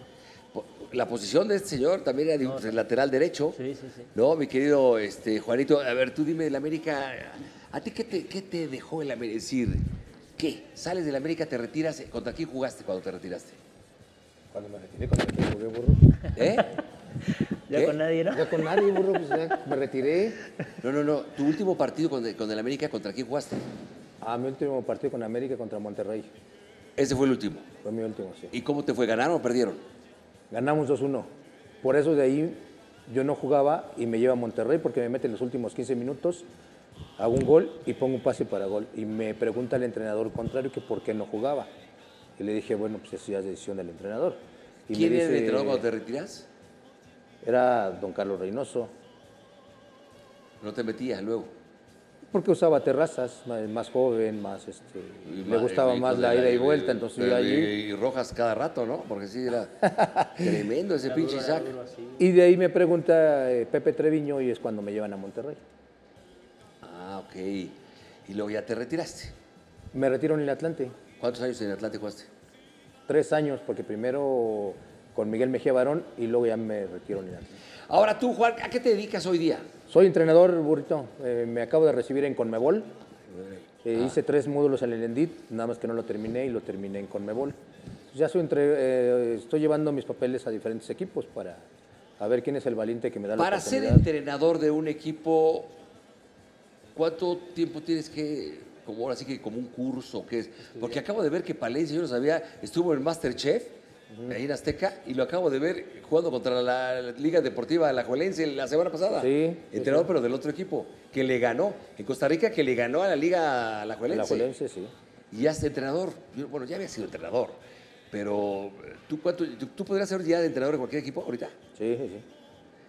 Po- La posición de este señor también era de pues, el lateral derecho. Sí, sí, sí. No, mi querido este, Juanito, a ver, tú dime, el América, ¿a ti qué te, qué te dejó el América? Es decir, ¿qué? ¿Sales del América, te retiras? ¿Contra quién jugaste cuando te retiraste? Cuando me retiré, contra quién jugué, burro. ¿Eh? (laughs) Ya ¿Qué? con nadie, ¿no? Ya con nadie, burro, pues ya me retiré. No, no, no. Tu último partido con, el- con el América, ¿contra quién jugaste? Ah, mi último partido con América contra Monterrey. Ese fue el último. Fue mi último, sí. ¿Y cómo te fue? ¿Ganaron o perdieron? Ganamos 2-1. Por eso de ahí yo no jugaba y me lleva a Monterrey porque me mete en los últimos 15 minutos, hago un gol y pongo un pase para gol. Y me pregunta el entrenador contrario que por qué no jugaba. Y le dije, bueno, pues eso ya es decisión del entrenador. Y me ¿Quién era el entrenador cuando te retiras? Era don Carlos Reynoso, No te metías luego. porque usaba terrazas, más, más joven, más este, Y le ma- gustaba y más la ida y el- vuelta, entonces yo allí... Y Rojas cada rato, ¿no? Porque sí, era (laughs) tremendo ese pinche Isaac. Y de ahí me pregunta eh, Pepe Treviño y es cuando me llevan a Monterrey. Ah, ok. Y luego ya te retiraste. Me retiro en el Atlante. ¿Cuántos años en Atlante jugaste? Tres años, porque primero con Miguel Mejía Barón y luego ya me retiro en Atlante. Ahora tú, Juan, ¿a qué te dedicas hoy día? Soy entrenador, burrito. Eh, me acabo de recibir en Conmebol. Eh, Ah. Hice tres módulos en el Endit, nada más que no lo terminé y lo terminé en Conmebol. Ya soy entre, eh, estoy llevando mis papeles a diferentes equipos para a ver quién es el valiente que me da la Para ser entrenador de un equipo, ¿cuánto tiempo tienes que, como ahora sí que como un curso, qué es? Porque acabo de ver que Palencia, yo no sabía, estuvo en Masterchef, ahí en Azteca, y lo acabo de ver jugando contra la Liga Deportiva Alajuelense la semana pasada. Sí, Entrenador, pero del otro equipo, que le ganó, en Costa Rica, que le ganó a la Liga Alajuelense. Alajuelense, sí. Y ya es entrenador. Bueno, ya había sido entrenador, pero eh, ¿tú, cuánto, tú, tú podrías ser ya de entrenador de cualquier equipo ahorita? Sí, sí, sí.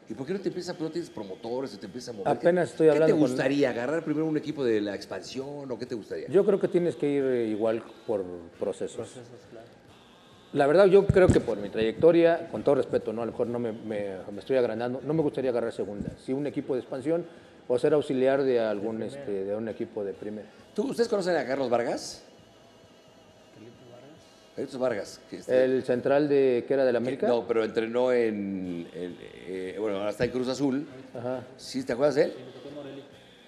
¿Y por qué no te empiezas, no tienes promotores, o te empiezas a mover? Apenas ¿Qué- estoy ¿Qué hablando te con- gustaría? ¿Agarrar primero un equipo de la expansión o qué te gustaría? Yo creo que tienes que ir eh, igual por procesos. La verdad, yo creo que por mi trayectoria, con todo respeto, ¿no? a lo mejor no me, me- me estoy agrandando, no me gustaría agarrar segunda. Si un equipo de expansión o ser auxiliar de algún este, de un equipo de primera. ¿Tú, ¿Ustedes conocen a Carlos Vargas? Carlitos Vargas. Que este- El central de que era del América. No, pero entrenó en, en, eh, bueno, ahora está en Cruz Azul. Ajá. ¿Sí te acuerdas de él?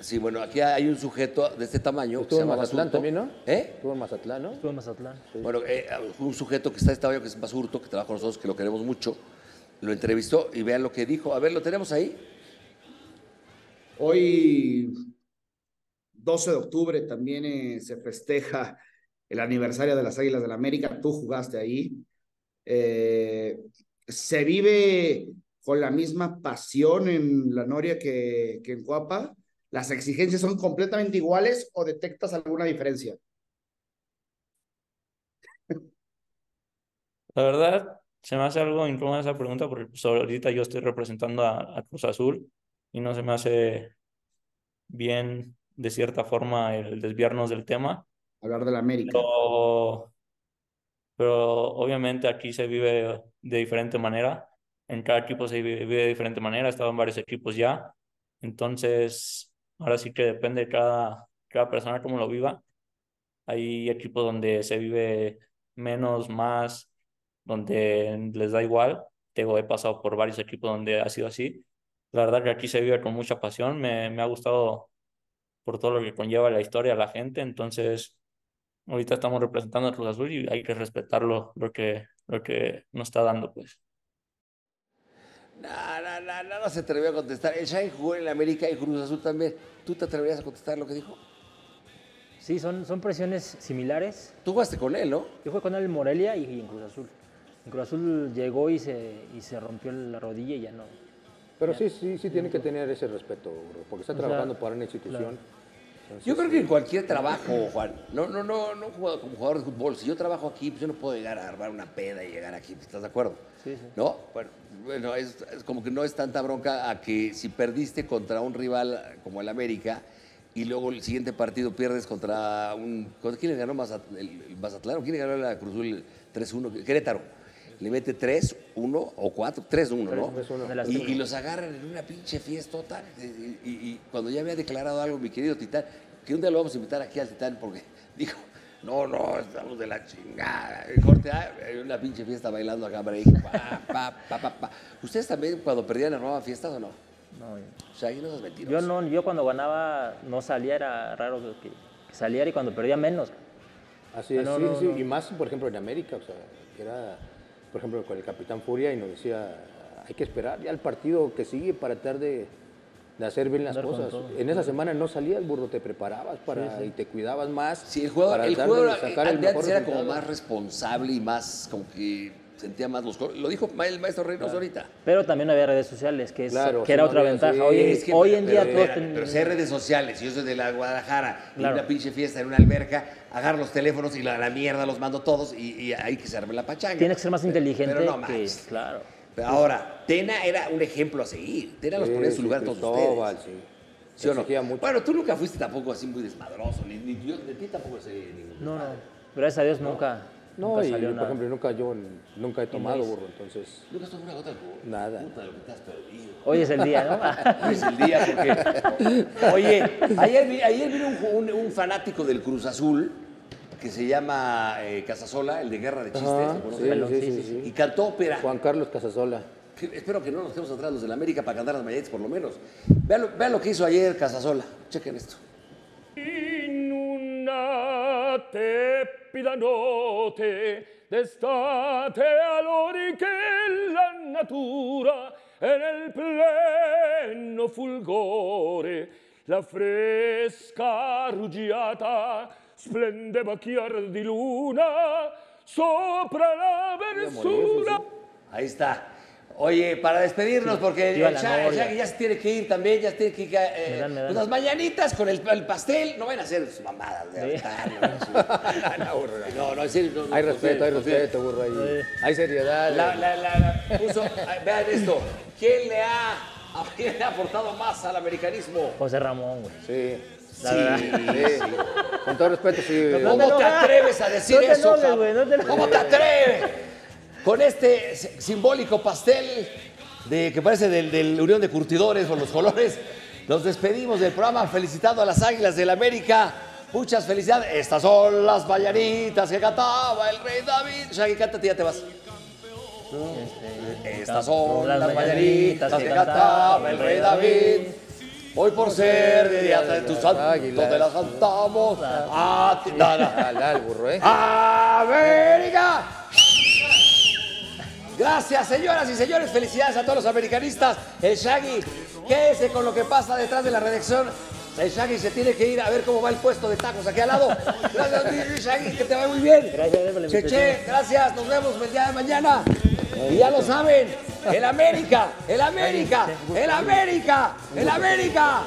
Sí, bueno, aquí hay un sujeto de este tamaño. que Estuvo se en llama Mazatlán Basurto. también, ¿no? ¿Eh? Estuvo en Mazatlán, ¿no? Estuvo en Mazatlán. Bueno, eh, un sujeto que está en este tamaño, que es Basurto, que trabaja con nosotros, que lo queremos mucho, lo entrevistó y vean lo que dijo. A ver, ¿lo tenemos ahí? Hoy, 12 de octubre, también eh, se festeja el aniversario de las Águilas del la América, tú jugaste ahí. Eh, ¿Se vive con la misma pasión en la Noria que, en Cuapa? ¿Las exigencias son completamente iguales o detectas alguna diferencia? La verdad, se me hace algo incómoda esa pregunta porque ahorita yo estoy representando a, a Cruz Azul y no se me hace bien, de cierta forma, el desviarnos del tema. Hablar de la América. Pero, pero obviamente aquí se vive de diferente manera. En cada equipo se vive de diferente manera. En varios equipos ya. Entonces, ahora sí que depende de cada, cada persona cómo lo viva. Hay equipos donde se vive menos, más, donde les da igual. Tengo, he pasado por varios equipos donde ha sido así. La verdad que aquí se vive con mucha pasión. Me, me ha gustado por todo lo que conlleva la historia, la gente. Entonces, ahorita estamos representando a Cruz Azul y hay que respetarlo lo que, lo que nos está dando, pues. No, no, no, no, no se atrevió a contestar. El Shai jugó en el América y Cruz Azul también. ¿Tú te atreverías a contestar lo que dijo? Sí, son, son presiones similares. Tú jugaste con él, ¿no? Yo jugué con él en Morelia y, y en Cruz Azul. En Cruz Azul llegó y se, y se rompió la rodilla y ya no. Pero sí, sí, sí tiene que tener ese respeto, bro, porque está O sea, trabajando para una institución. claro. Entonces, Yo creo que en cualquier trabajo, Juan, no, no, no, no como jugador de fútbol. Si yo trabajo aquí, pues yo no puedo llegar a armar una peda y llegar aquí. ¿Estás de acuerdo? Sí, sí. ¿No? Bueno, bueno es, es como que no es tanta bronca a que si perdiste contra un rival como el América y luego el siguiente partido pierdes contra un... ¿contra ¿Quién le ganó Mazat- el, el Mazatlán? ¿O ¿Quién le ganó la Cruzul 3-1? Querétaro. Le mete 3, 1 o 4, 3-1, ¿no? 3-1. Y, y los agarran en una pinche fiestota. Y, y- y cuando ya había declarado algo, mi querido Titán, que un día lo vamos a invitar aquí al Titán porque (laughs) dijo, no, no, estamos de la chingada. Y corte, ah, hay una pinche fiesta bailando acá, break, pa, pa, pa, pa, pa. ¿Ustedes también cuando perdían armaban fiestas o no? No, O sea, ahí no seas mentiroso. yo no, yo cuando ganaba no salía, era raro que, que saliera y cuando perdía menos. Así es, No, sí, no, sí, no. y más, por ejemplo, en América, o sea, que era, por ejemplo, con el Capitán Furia y nos decía, hay que esperar ya el partido que sigue para tratar de, de hacer bien las Andar cosas. todo. En esa semana no salías, burro, te preparabas para, Sí, sí. y te cuidabas más. Sí, el jugador, para el jugador sacar el mejor antes era como más responsable y más como que sentía más los colores. Lo dijo el maestro Reynoso ahorita. Pero también no había redes sociales, que, es, Claro, que sí, era no otra había, ventaja. sí. Hoy, en- Es que, hoy pero- en día pero, todos ten- Pero si hay redes sociales, yo soy de la Guadalajara, y Claro. una pinche fiesta en una alberca, agarro los teléfonos y la, la mierda los mando todos y, y hay que se arme la pachanga. Tienes que ser más Pero- inteligente Pero no que, claro. Pero ahora, Tena era un ejemplo a seguir. Tena los ponía en su lugar todos Cristóbal, ustedes. sí. ¿Sí o no? Bueno, tú nunca fuiste tampoco así muy desmadroso, ni, ni yo de ti tampoco sé ningún No, no. Gracias a Dios nunca, No, nunca y salió por nada. ejemplo, nunca yo nunca he tomado, burro, entonces Nunca has tomado una gota de alcohol. nada. Puta, lo que te has perdido. Hoy es el día, ¿no? (laughs) Hoy es el día porque... (laughs) Oye, ayer, vi- ayer vino un, ju- un- un fanático del Cruz Azul que se llama eh, Casasola, el de Guerra de Chistes. Ajá, ¿lo conoces? sí, Pelón. sí, sí, sí. Y cantó ópera. Juan Carlos Casasola. Espero que no nos quedemos atrás los de la América para cantar las mañanitas por lo menos. Vean lo, vean lo que hizo ayer Casasola. Chequen esto. Una tepida notte d'estate allori che la natura è nel pleno fulgore la fresca ruggiata splendeva chiar di luna sopra la versura Ahí está. Oye, para despedirnos, porque el. Shaggy ya se tiene que ir también, ya se tiene que ir. eh, Me dan, me dan. pues las mañanitas con el, el pastel, no van a hacer sus mamadas de altar, (laughs) no, no, no, no, Hay respeto, hay respeto, burro, hay, hay seriedad. La, la, la, la- puso, vean esto, ¿quién le ha, a quién le ha aportado más al americanismo? José Ramón, güey. Sí. La Sí, sí. Con todo respeto, sí. No ¿Cómo te atreves a decir No te eso? ¿Cómo te atreves? Con este simbólico pastel de, que parece del, del Unión de Curtidores por los colores, nos despedimos del programa felicitando a las Águilas del América. Muchas felicidades. Estas son las mañanitas que cantaba el rey David. Shaggy, cántate ya te vas. Estas son las mañanitas que cantaba el rey David. Hoy por ser de día de tu santo te las cantamos a ti. Burro, ¿eh? ¡América! Gracias, señoras y señores. Felicidades a todos los americanistas. El Shaggy, quédese con lo que pasa detrás de la redacción. El Shaggy se tiene que ir a ver cómo va el puesto de tacos aquí al lado. Gracias, Shaggy, que te va muy bien. Gracias por la Cheche, gracias, nos vemos el día de mañana. Y ya lo saben, el América, el América, el América, el América.